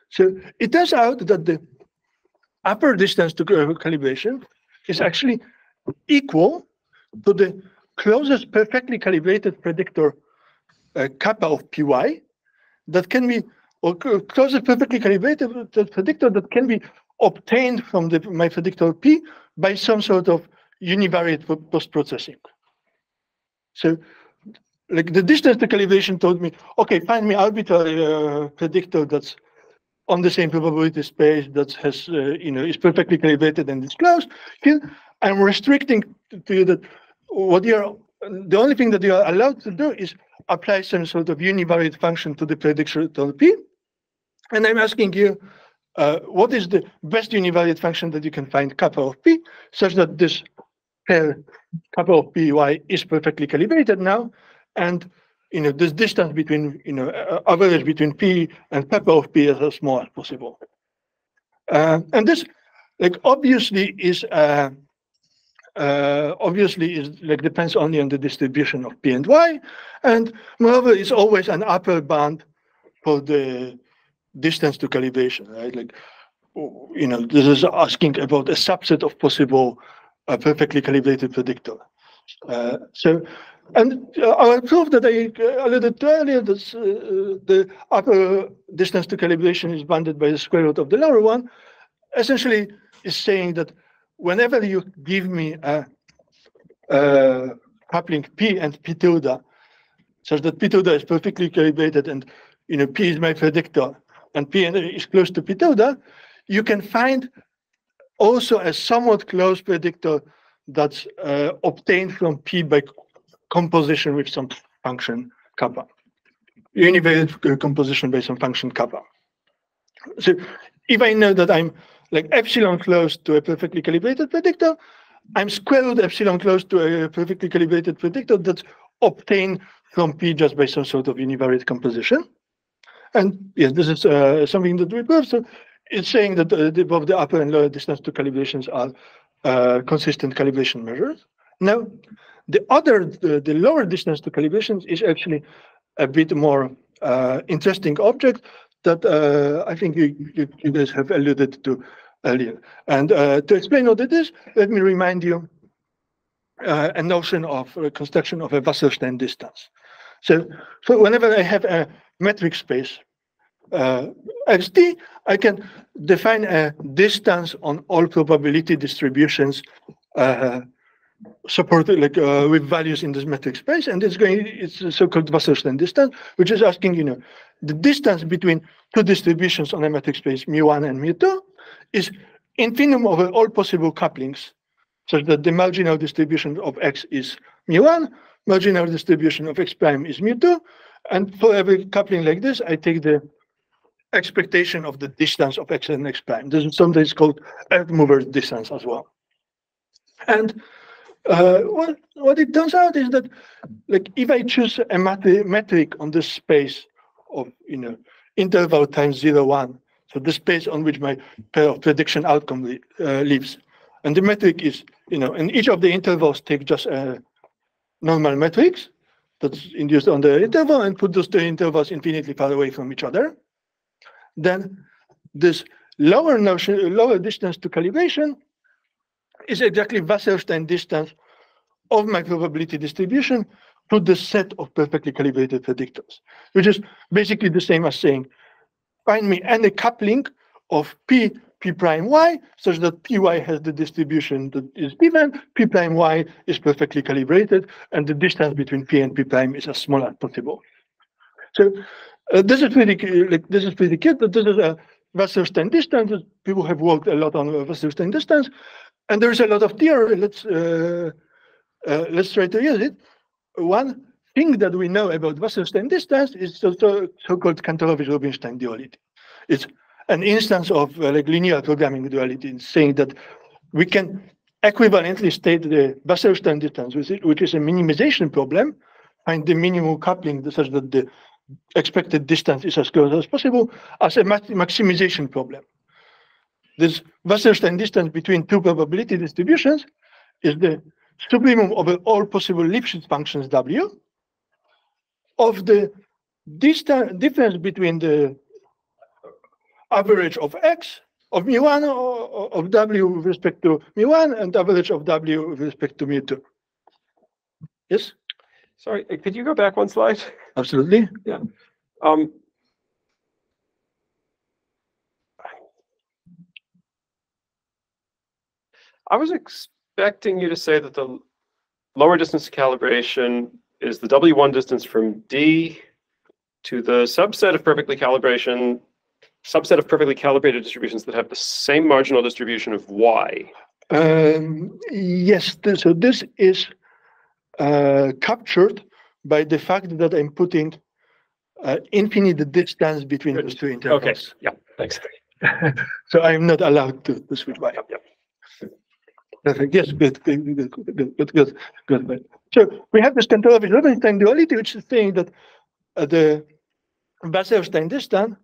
S2: So it turns out that the upper distance to calibration is actually equal to the closest perfectly calibrated predictor uh, kappa of py that can be or cl- closest perfectly calibrated predictor that can be obtained from the my predictor p by some sort of univariate post-processing. So like the distance to calibration told me, okay, find me arbitrary uh, predictor that's on the same probability space that has, uh, you know, is perfectly calibrated and disclosed. Here, I'm restricting to you that what you're, the only thing that you are allowed to do is apply some sort of univariate function to the prediction P. And I'm asking you, uh, what is the best univariate function that you can find kappa of P such that this pair kappa of Py is perfectly calibrated now. And you know, this distance between, you know, uh, average between P and kappa of P is as small as possible. Uh, and this, like, obviously is, uh, uh, obviously is like depends only on the distribution of P and Y. And moreover, it's always an upper bound for the distance to calibration, right? Like, you know, this is asking about a subset of possible perfectly calibrated predictor. Uh, so, and uh, our proof that I uh, alluded to earlier, this, uh, the upper distance to calibration is bounded by the square root of the lower one, essentially is saying that whenever you give me a, a coupling P and P tilde, such that P tilde is perfectly calibrated and you know P is my predictor and P is close to P tilde, you can find also a somewhat close predictor that's uh, obtained from P by composition with some function kappa. Univariate uh, composition based on function kappa. So if I know that I'm like epsilon close to a perfectly calibrated predictor, I'm square root epsilon close to a perfectly calibrated predictor that's obtained from P just by some sort of univariate composition. And yes, this is uh, something that we prove. So it's saying that uh, both the upper and lower distance to calibrations are uh, consistent calibration measures. Now, the other, the, the lower distance to calibrations is actually a bit more uh, interesting object that uh, I think you, you, you guys have alluded to earlier. And uh, to explain what it is, let me remind you uh, a notion of uh, construction of a Wasserstein distance. So, so whenever I have a metric space uh, XD, I can define a distance on all probability distributions uh, supported like uh, with values in this metric space, and it's going it's a so-called Wasserstein distance, which is asking you know the distance between two distributions on a metric space mu one and mu two is infimum over all possible couplings, such that the marginal distribution of x is mu one, marginal distribution of x prime is mu two, and for every coupling like this, I take the expectation of the distance of x and x prime. This is sometimes called earth mover distance as well. And uh, what what it turns out is that, like, if I choose a metric on the space of you know interval times zero one, so the space on which my pair of prediction outcome li- uh, lives, and the metric is you know, and each of the intervals take just a normal matrix that's induced on the interval and put those two intervals infinitely far away from each other, then this lower notion, lower distance to calibration is exactly Wasserstein distance of my probability distribution to the set of perfectly calibrated predictors, which is basically the same as saying, find me any coupling of P, P prime Y, such that Py has the distribution that is given, P prime Y is perfectly calibrated, and the distance between P and P prime is as small as possible. So uh, this is pretty, like, this is pretty clear that this is a Wasserstein distance. People have worked a lot on Wasserstein distance, and there is a lot of theory. Let's, uh, uh, let's try to use it. One thing that we know about Wasserstein distance is the so- so-called Kantorovich-Rubinstein duality. It's an instance of uh, like linear programming duality, in saying that we can equivalently state the Wasserstein distance, which is, a minimization problem, find the minimum coupling such that the expected distance is as close as possible, as a maximization problem. This Wasserstein distance between two probability distributions is the supremum over all possible Lipschitz functions W of the distance difference between the average of x of mu1 o- o- of w with respect to mu1 and average of w with respect to mu2. Yes,
S3: Sorry, uh, could you go back one slide?
S2: absolutely.
S3: Um. I was expecting you to say that the lower distance calibration is the W one distance from D to the subset of perfectly calibration, subset of perfectly calibrated distributions that have the same marginal distribution of Y.
S2: Um, yes, th- so this is uh, captured by the fact that I'm putting uh, infinite distance between those two intervals.
S3: Okay, yeah, thanks. (laughs)
S2: So I'm not allowed to, to switch by.
S3: Yep, yep.
S2: Yes, good, good, good, good, good, good, So we have this Kantorovich-Rubinstein duality, which is saying that uh, the Basel distance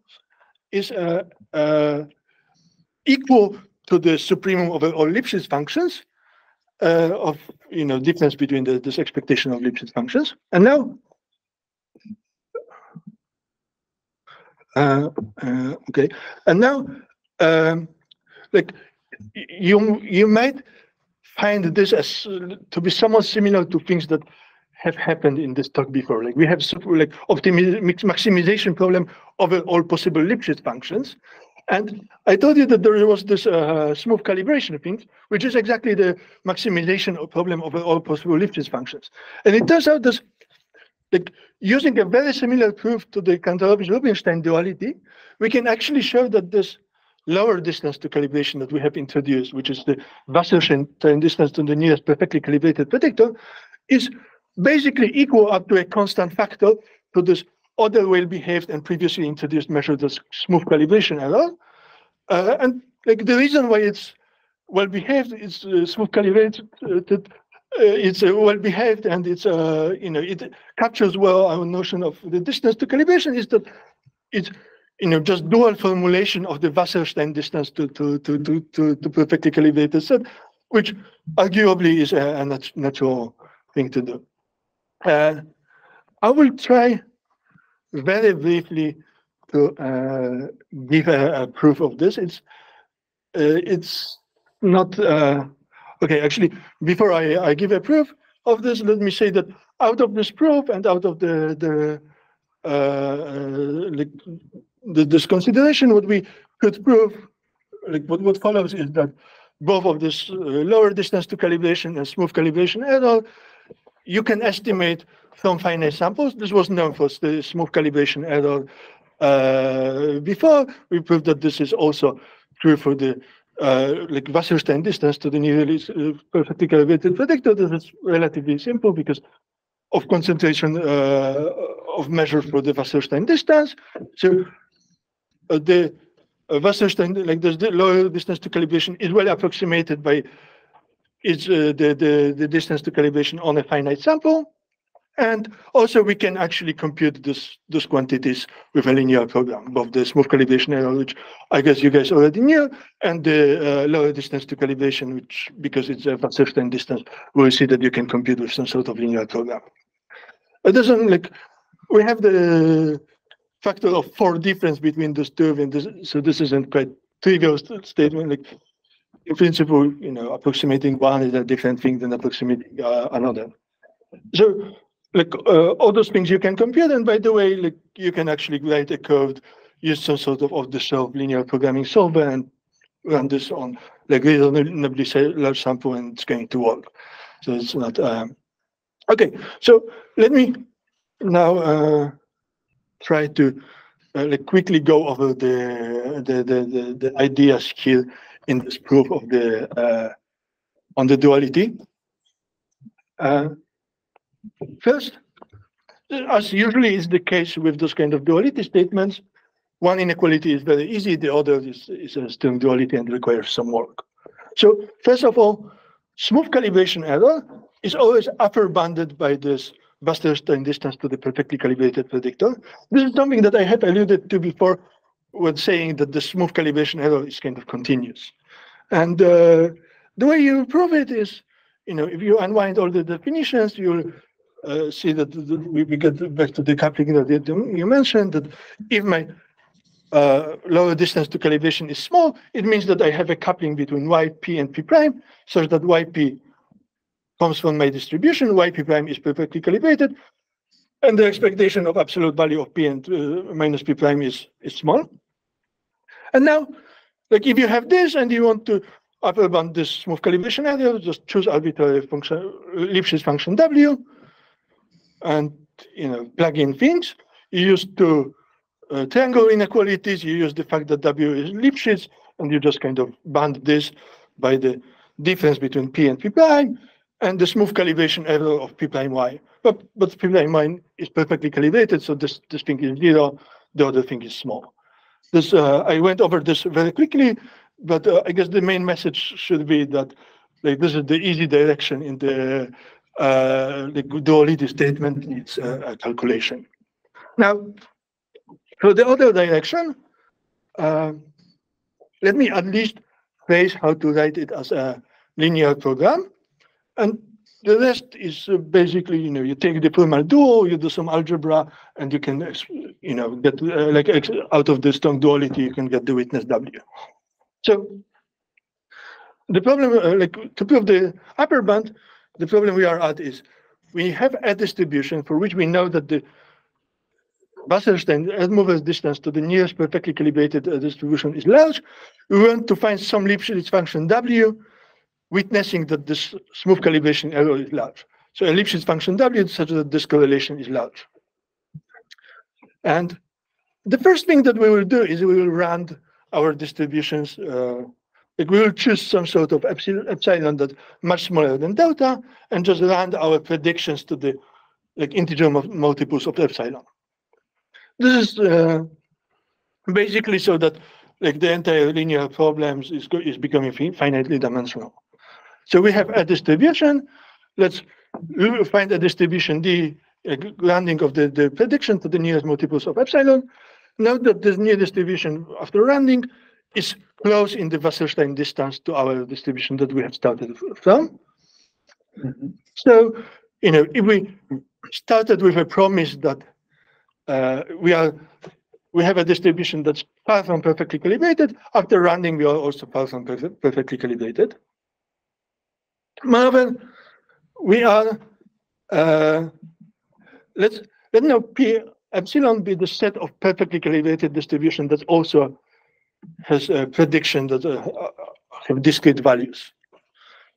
S2: is uh, uh, equal to the supremum of all Lipschitz functions uh, of you know difference between the, this expectation of Lipschitz functions. And now, uh, uh, okay, and now, um, like you you might find this as to be somewhat similar to things that have happened in this talk before. Like we have like optimi- mix- maximization problem over all possible Lipschitz functions. And I told you that there was this uh, smooth calibration thing, which is exactly the maximization of problem over all possible Lipschitz functions. And it turns out that like using a very similar proof to the Kantorovich-Rubinstein duality, we can actually show that this lower distance to calibration that we have introduced, which is the Wasserstein distance to the nearest perfectly calibrated predictor, is basically equal up to a constant factor to this other well-behaved and previously introduced measure, the smooth calibration error. Uh, and like the reason why it's well-behaved is uh, smooth calibrated, uh, uh, it's uh, well-behaved and it's, uh, you know, it captures well our notion of the distance to calibration is that it's, you know, just dual formulation of the Wasserstein distance to, to, to, to, to, to perfectly calibrated set, which arguably is a, a nat- natural thing to do. Uh, I will try very briefly to uh, give a, a proof of this. It's uh, it's not uh, okay. Actually, before I, I give a proof of this, let me say that out of this proof and out of the the uh, uh, the, this consideration, what we could prove, like what what follows is that both of this uh, lower distance to calibration and smooth calibration error, you can estimate from finite samples. This was known for the smooth calibration error uh, before. We proved that this is also true for the uh, like Wasserstein distance to the nearly uh, perfectly calibrated predictor. This is relatively simple because of concentration uh, of measure for the Wasserstein distance. So the uh, Wasserstein, like this the lower distance to calibration is well approximated by is uh, the, the, the distance to calibration on a finite sample. And also we can actually compute this, those quantities with a linear program, both the smooth calibration error, which I guess you guys already knew, and the uh, lower distance to calibration, which because it's a Wasserstein distance, we'll see that you can compute with some sort of linear program. It doesn't like, we have the factor of four difference between those two, and this, so this isn't quite trivial st- statement, like in principle, you know, approximating one is a different thing than approximating uh, another. So like uh, all those things you can compute. And by the way, like you can actually write a code, use some sort of off-the-shelf linear programming solver and run this on like reasonably large sample and it's going to work. So it's not, um, okay. So let me now uh, try to uh, quickly go over the, the, the, the, ideas here in this proof of the, uh, on the duality. Uh, first, as usually is the case with those kind of duality statements, one inequality is very easy, the other is, is a strong duality and requires some work. So first of all, smooth calibration error is always upper bounded by this Wasserstein distance to the perfectly calibrated predictor. This is something that I have alluded to before when saying that the smooth calibration error is kind of continuous. And uh, the way you prove it is, you know, if you unwind all the definitions, you'll uh, see that we get back to the coupling that you mentioned, that if my uh, lower distance to calibration is small, it means that I have a coupling between yp and p prime, such that yp comes from my distribution, yp prime is perfectly calibrated, and the expectation of absolute value of p and uh, minus p prime is, is small. And now, like if you have this and you want to upper bound this smooth calibration error, just choose arbitrary function, Lipschitz function w, and you know plug in things. You use two uh, triangle inequalities. You use the fact that w is Lipschitz, and you just kind of bound this by the difference between p and p prime, and the smooth calibration error of p prime y. But but p prime y is perfectly calibrated, so this this thing is zero. The other thing is small. This uh, I went over this very quickly, but uh, I guess the main message should be that like this is the easy direction in the uh, the duality statement needs a calculation. Now, for the other direction, uh, let me at least trace how to write it as a linear program. And the rest is uh, basically, you know, you take the formal dual, you do some algebra, and you can, you know, get uh, like out of the strong duality, you can get the witness W. So the problem, uh, like to prove the upper bound, the problem we are at is we have a distribution for which we know that the Wasserstein earth mover's distance to the nearest perfectly calibrated uh, distribution is large. We want to find some Lipschitz function W, witnessing that this smooth calibration error is large. So a function W such that this correlation is large. And the first thing that we will do is we will run our distributions. Uh, like we will choose some sort of epsilon, that much smaller than delta and just run our predictions to the like integer multiples of epsilon. This is uh, basically so that like the entire linear problems is is becoming finitely dimensional. So we have a distribution. Let's find a distribution d a rounding of the, the prediction to the nearest multiples of epsilon. Note that this near distribution after rounding is close in the Wasserstein distance to our distribution that we have started from. Mm -hmm. So, you know, if we started with a promise that uh, we are we have a distribution that's far from perfectly calibrated. After rounding, we are also far from perfectly calibrated. Moreover, we are uh, let's let now p epsilon be the set of perfectly calibrated distribution that also has a prediction that uh, have discrete values.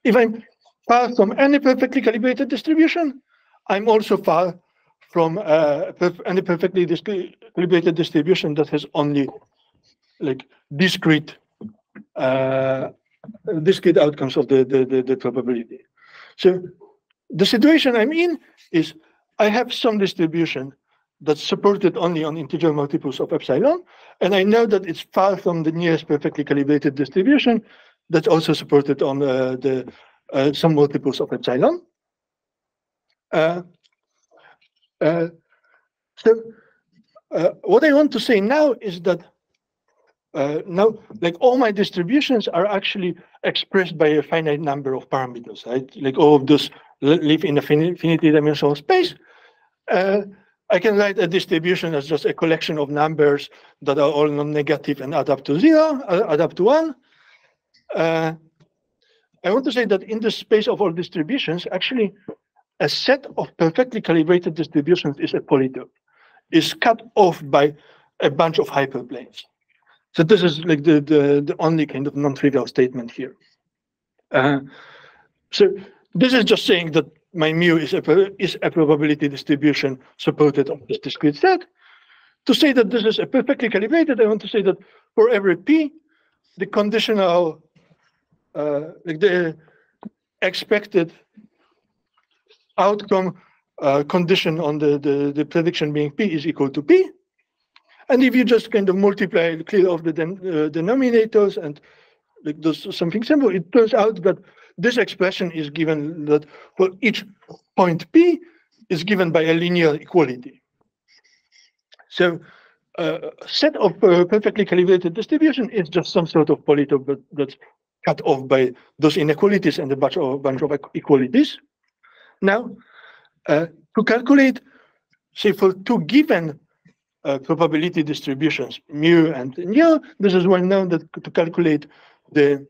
S2: If I'm far from any perfectly calibrated distribution, I'm also far from uh, any perfectly calibrated distribution that has only like discrete uh, discrete outcomes of the, the, the, the probability. So the situation I'm in is I have some distribution that's supported only on integer multiples of epsilon, and I know that it's far from the nearest perfectly calibrated distribution that's also supported on uh, the uh, some multiples of epsilon. Uh, uh, so uh, what I want to say now is that uh, now, like all my distributions are actually expressed by a finite number of parameters, right? Like all of those live in a finity dimensional space. Uh, I can write a distribution as just a collection of numbers that are all non-negative and add up to zero, uh, add up to one. Uh, I want to say that in the space of all distributions, actually, a set of perfectly calibrated distributions is a polytope, is cut off by a bunch of hyperplanes. So this is like the, the, the only kind of non-trivial statement here. Uh, so this is just saying that my mu is a, is a probability distribution supported on this discrete set. To say that this is a perfectly calibrated, I want to say that for every p, the conditional, uh, like the expected outcome uh, condition on the, the, the prediction being p is equal to p. And if you just kind of multiply, clear off the den, uh, denominators and like does something simple, it turns out that this expression is given that for each point p is given by a linear equality. So uh, a set of uh, perfectly calibrated distribution is just some sort of polytope that, that's cut off by those inequalities and a bunch of, bunch of equalities. Now, uh, to calculate, say, for two given uh, probability distributions, mu and nu, this is well known that to calculate the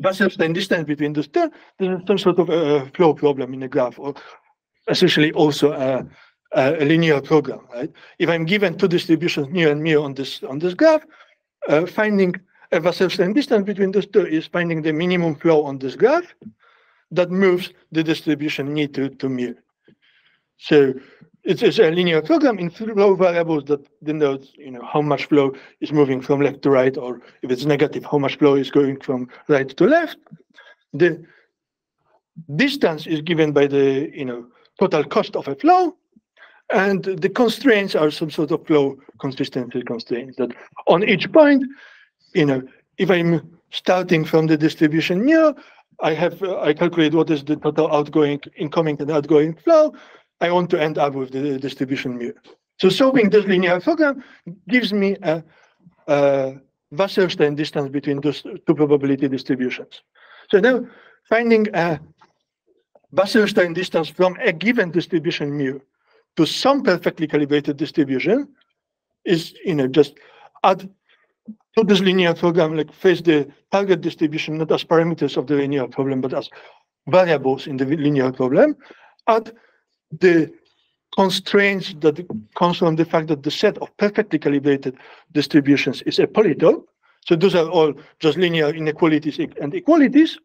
S2: Wasserstein distance between those two, there's some sort of a flow problem in the graph, or essentially also a, a linear program, right? If I'm given two distributions, mu and mu, on this on this graph, uh, finding a Wasserstein distance between those two is finding the minimum flow on this graph that moves the distribution nu to, to mu. So it's, it's a linear program in flow variables that denotes you know how much flow is moving from left to right, or if it's negative, how much flow is going from right to left. The distance is given by the you know total cost of a flow, and the constraints are some sort of flow consistency constraints that on each point, you know, if I'm starting from the distribution nu, I have uh, I calculate what is the total outgoing, incoming and outgoing flow. I want to end up with the distribution mu. So solving this linear program gives me a, a Wasserstein distance between those two probability distributions. So now finding a Wasserstein distance from a given distribution mu to some perfectly calibrated distribution is, you know, just add to this linear program, like face the target distribution not as parameters of the linear problem, but as variables in the linear problem, add the constraints that comes from the fact that the set of perfectly calibrated distributions is a polytope. So those are all just linear inequalities and equalities.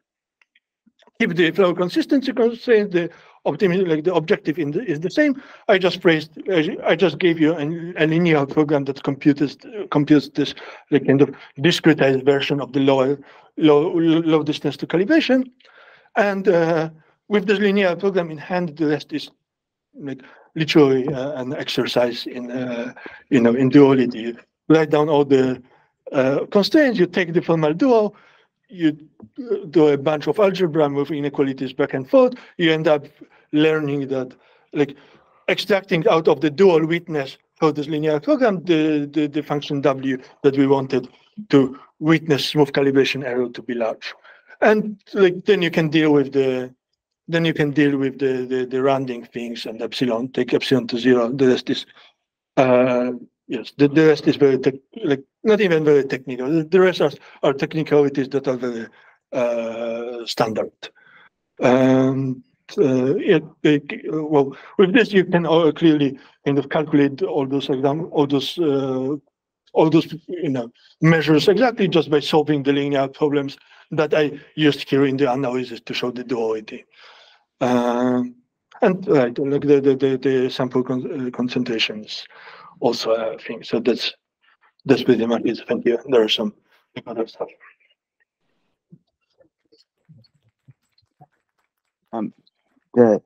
S2: If the flow consistency constraint, the optimism, like the objective the, is the same. I just phrased, I just gave you a, a linear program that computes computes this like kind of discretized version of the lower low low distance to calibration, and uh, with this linear program in hand, the rest is like literally uh, an exercise in uh, you know in duality. Write down all the uh, constraints. You take the formal dual. You uh, do a bunch of algebra, move inequalities back and forth. You end up learning that like extracting out of the dual witness for this linear program the, the, the function w that we wanted to witness smooth calibration error to be large. And like then you can deal with the then you can deal with the, the, the rounding things and epsilon, take epsilon to zero. The rest is, uh, yes, the, the rest is very, like, not even very technical. The, the rest are, are technicalities that are very uh, standard. Um, uh, it, it, well, with this, you can clearly kind of calculate all those exam, all those, uh, all those, you know, measures exactly just by solving the linear problems that I used here in the analysis to show the duality. Um, and right, like the, the, the, the sample con uh, concentrations also a thing. So that's that's pretty much it. Thank you. There are some other stuff.
S6: Um, the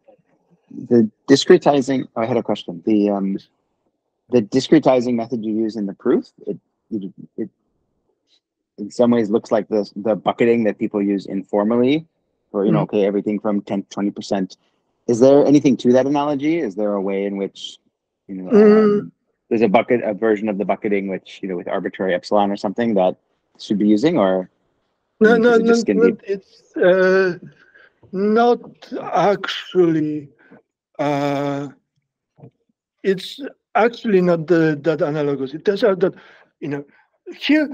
S6: the discretizing. Oh, I had a question. The um, the discretizing method you use in the proof. It it, it in some ways looks like the the bucketing that people use informally or you know, mm-hmm. okay, everything from 10 to 20 percent. Is there anything to that analogy? Is there a way in which you know mm. um, there's a bucket, a version of the bucketing which you know with arbitrary epsilon or something that should be using, or
S2: no, no, it no, no it's uh, not actually. Uh, it's actually not the, that analogous. It turns out that you know here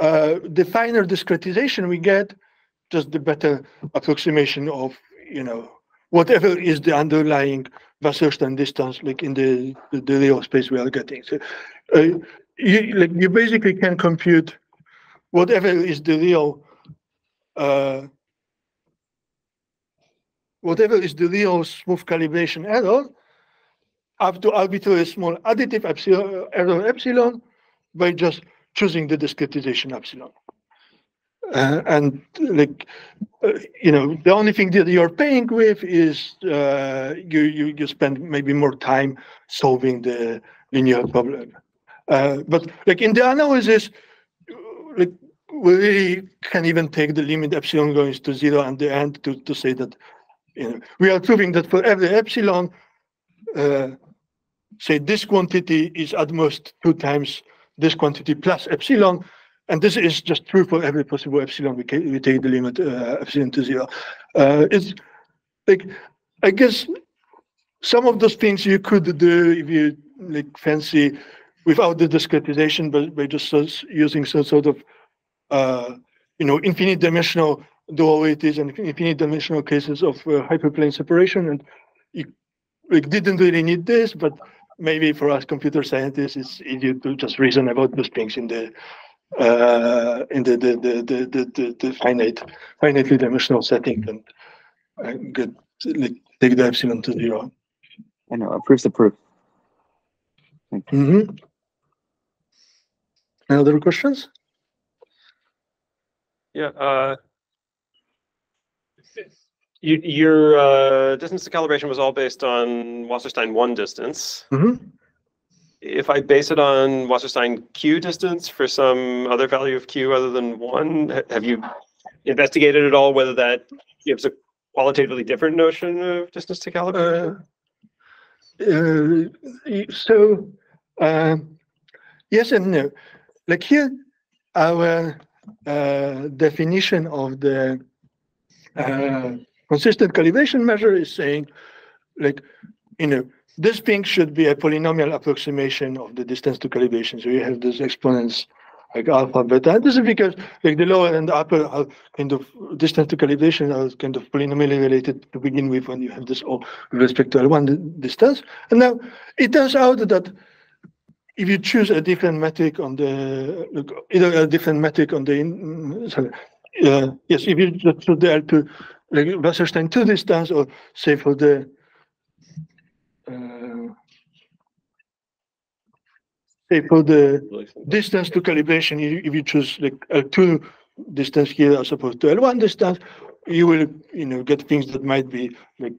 S2: uh, the finer discretization we get just the better approximation of you know whatever is the underlying Wasserstein distance, like in the, the, the real space we are getting. So uh, you, like, you basically can compute whatever is the real uh, whatever is the real smooth calibration error up to arbitrary small additive epsilon, error epsilon by just choosing the discretization epsilon. Uh, and like, uh, you know, the only thing that you're paying with is uh, you, you, you spend maybe more time solving the linear problem. Uh, but like in the analysis, like we really can even take the limit epsilon goes to zero and the end to, to say that you know, we are proving that for every epsilon, uh, say this quantity is at most two times this quantity plus epsilon, and this is just true for every possible epsilon. We, we take the limit uh, epsilon to zero. Uh, it's like I guess some of those things you could do if you like fancy without the discretization, but by just using some sort of uh, you know infinite dimensional dualities and infinite dimensional cases of uh, hyperplane separation. And you like, didn't really need this, but maybe for us computer scientists, it's easier to just reason about those things in the uh, in the the, the the the the, the finite finitely dimensional setting and uh, get like take the epsilon to zero.
S6: I know, proof's a proof.
S2: Mm-hmm. Any other questions?
S3: Yeah, uh, you, your uh, distance to calibration was all based on Wasserstein one distance.
S2: Mm-hmm.
S3: If I base it on Wasserstein q distance for some other value of q other than one, have you investigated at all whether that gives a qualitatively different notion of distance to calibration?
S2: Uh, uh, so um, yes and no. Like here, our uh, definition of the uh, consistent calibration measure is saying, like, you know, this thing should be a polynomial approximation of the distance to calibration. So you have these exponents like alpha, beta. This is because like the lower and the upper are kind of distance to calibration are kind of polynomially related to begin with when you have this all with respect to L1 distance. And now it turns out that if you choose a different metric on the look, either a different metric on the sorry, uh, yes, if you choose the L2 like Wasserstein 2 distance or say for the say for the distance to calibration, if you choose like L2 distance here as opposed to L1 distance, you will, you know, get things that might be like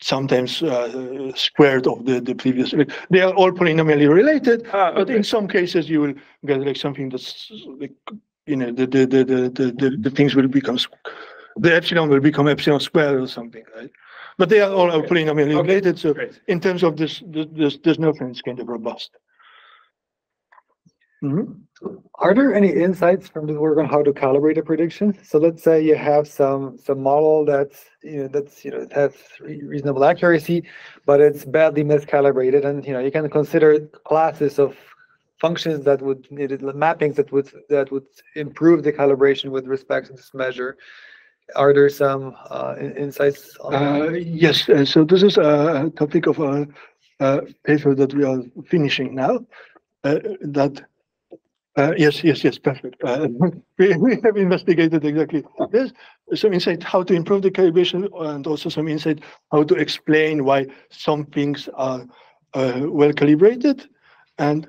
S2: sometimes uh, squared of the, the previous, like, they are all polynomially related,
S3: Ah,
S2: but in some cases you will get like something that's like, you know, the, the, the, the, the, the, the things will become, the epsilon will become epsilon squared or something, right? But they are all
S3: Okay.
S2: polynomially
S3: Okay.
S2: related, so
S3: Great.
S2: in terms of this, this, this, this notion is kind of robust. Mhm.
S4: Are there any insights from the work on how to calibrate a prediction? So let's say you have some, some model that's, you know, that's, you know, it has re- reasonable accuracy, but it's badly miscalibrated and, you know, you can consider classes of functions that would, needed mappings that would, that would improve the calibration with respect to this measure. Are there some, uh, insights? on?
S2: Uh, yes, uh, so this is a topic of a, uh paper that we are finishing now. That, uh, yes, yes, yes, perfect. Uh, (laughs) we, we have investigated exactly this. Some insight how to improve the calibration and also some insight how to explain why some things are uh, well calibrated. And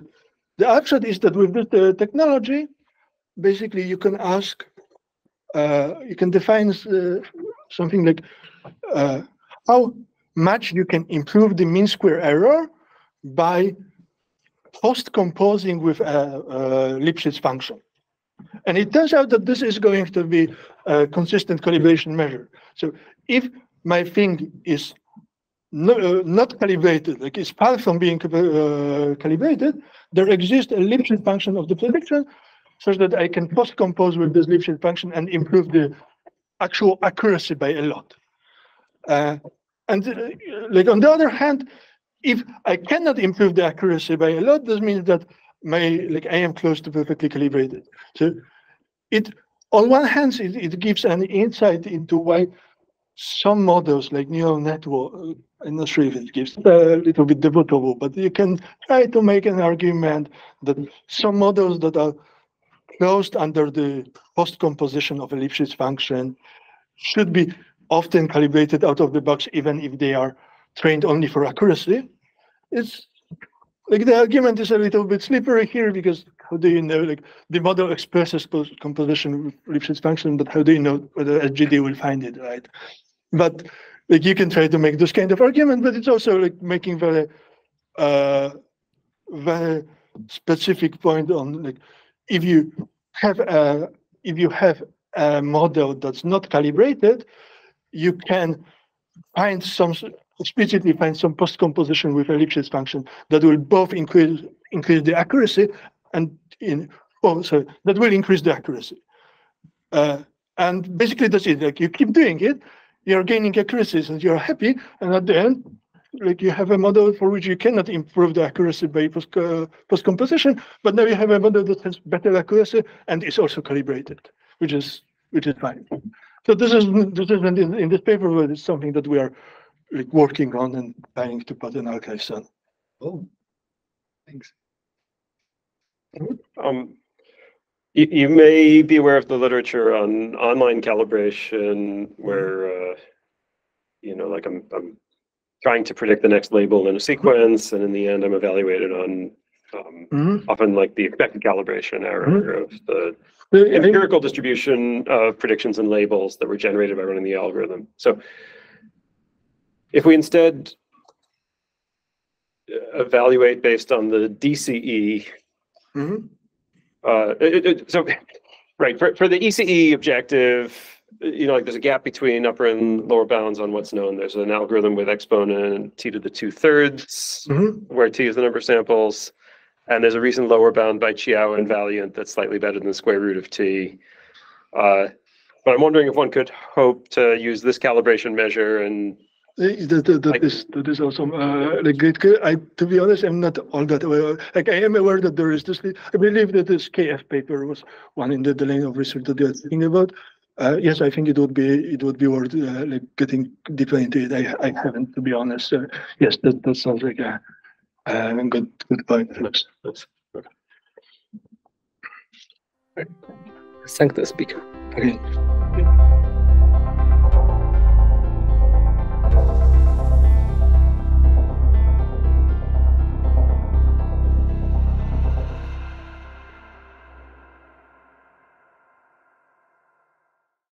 S2: the upshot is that with this technology, basically you can ask, you can define uh, something like uh, how much you can improve the mean square error by post-composing with a, a Lipschitz function. And it turns out that this is going to be a consistent calibration measure. So if my thing is no, uh, not calibrated, like it's far from being uh, calibrated, there exists a Lipschitz function of the prediction such that I can post-compose with this Lipschitz function and improve the actual accuracy by a lot. Uh, and uh, like on the other hand, if I cannot improve the accuracy by a lot, this means that my like I am close to perfectly calibrated. So it on one hand it, it gives an insight into why some models like neural network, I'm not sure if it gives a little bit debatable, but you can try to make an argument that some models that are closed under the post-composition of a Lipschitz function should be often calibrated out of the box, even if they are trained only for accuracy. It's like the argument is a little bit slippery here because how do you know like the model expresses post-composition with Lipschitz function, but how do you know whether SGD will find it, right? But like you can try to make this kind of argument, but it's also like making very uh very specific point on like if you have a if you have a model that's not calibrated, you can find some explicitly find some post-composition with Lipschitz function that will both increase increase the accuracy and in oh sorry that will increase the accuracy. Uh, and basically that's it. Like you keep doing it, you're gaining accuracies and you're happy, and at the end, like you have a model for which you cannot improve the accuracy by post, uh, post composition, but now you have a model that has better accuracy and is also calibrated, which is which is fine. So this is this is in, in this paper, but it's something that we are like working on and planning to put an arXiv soon.
S4: Oh, thanks.
S3: Um, you, you may be aware of the literature on online calibration where, uh, you know, like I'm, I'm trying to predict the next label in a sequence, and in the end, I'm evaluated on um,
S2: Mhm.
S3: often like the expected calibration error of the
S2: I think-
S3: empirical distribution of predictions and labels that were generated by running the algorithm. So if we instead uh, evaluate based on the DCE,
S2: Mhm.
S3: uh, it- it- so, right, for, for the ECE objective, you know, like there's a gap between upper and lower bounds on what's known. There's an algorithm with exponent t to the two thirds,
S2: Mhm.
S3: where t is the number of samples. And there's a recent lower bound by Qiao and Valiant that's slightly better than the square root of t. Uh, But I'm wondering if one could hope to use this calibration measure and
S2: That, that, that
S3: Like-
S2: is, that is awesome. Uh, like, it, I, to be honest, I'm not all that aware. Like, I am aware that there is this, I believe that this KF paper was one in the, the lane of research that you're thinking about. Uh, yes, I think it would be, it would be worth, uh, like, getting deeper into it. I, I haven't, to be honest. Uh, yes, that, that sounds like a, a good, good point.
S3: That's- that's-
S1: Thank the speaker.
S2: Okay.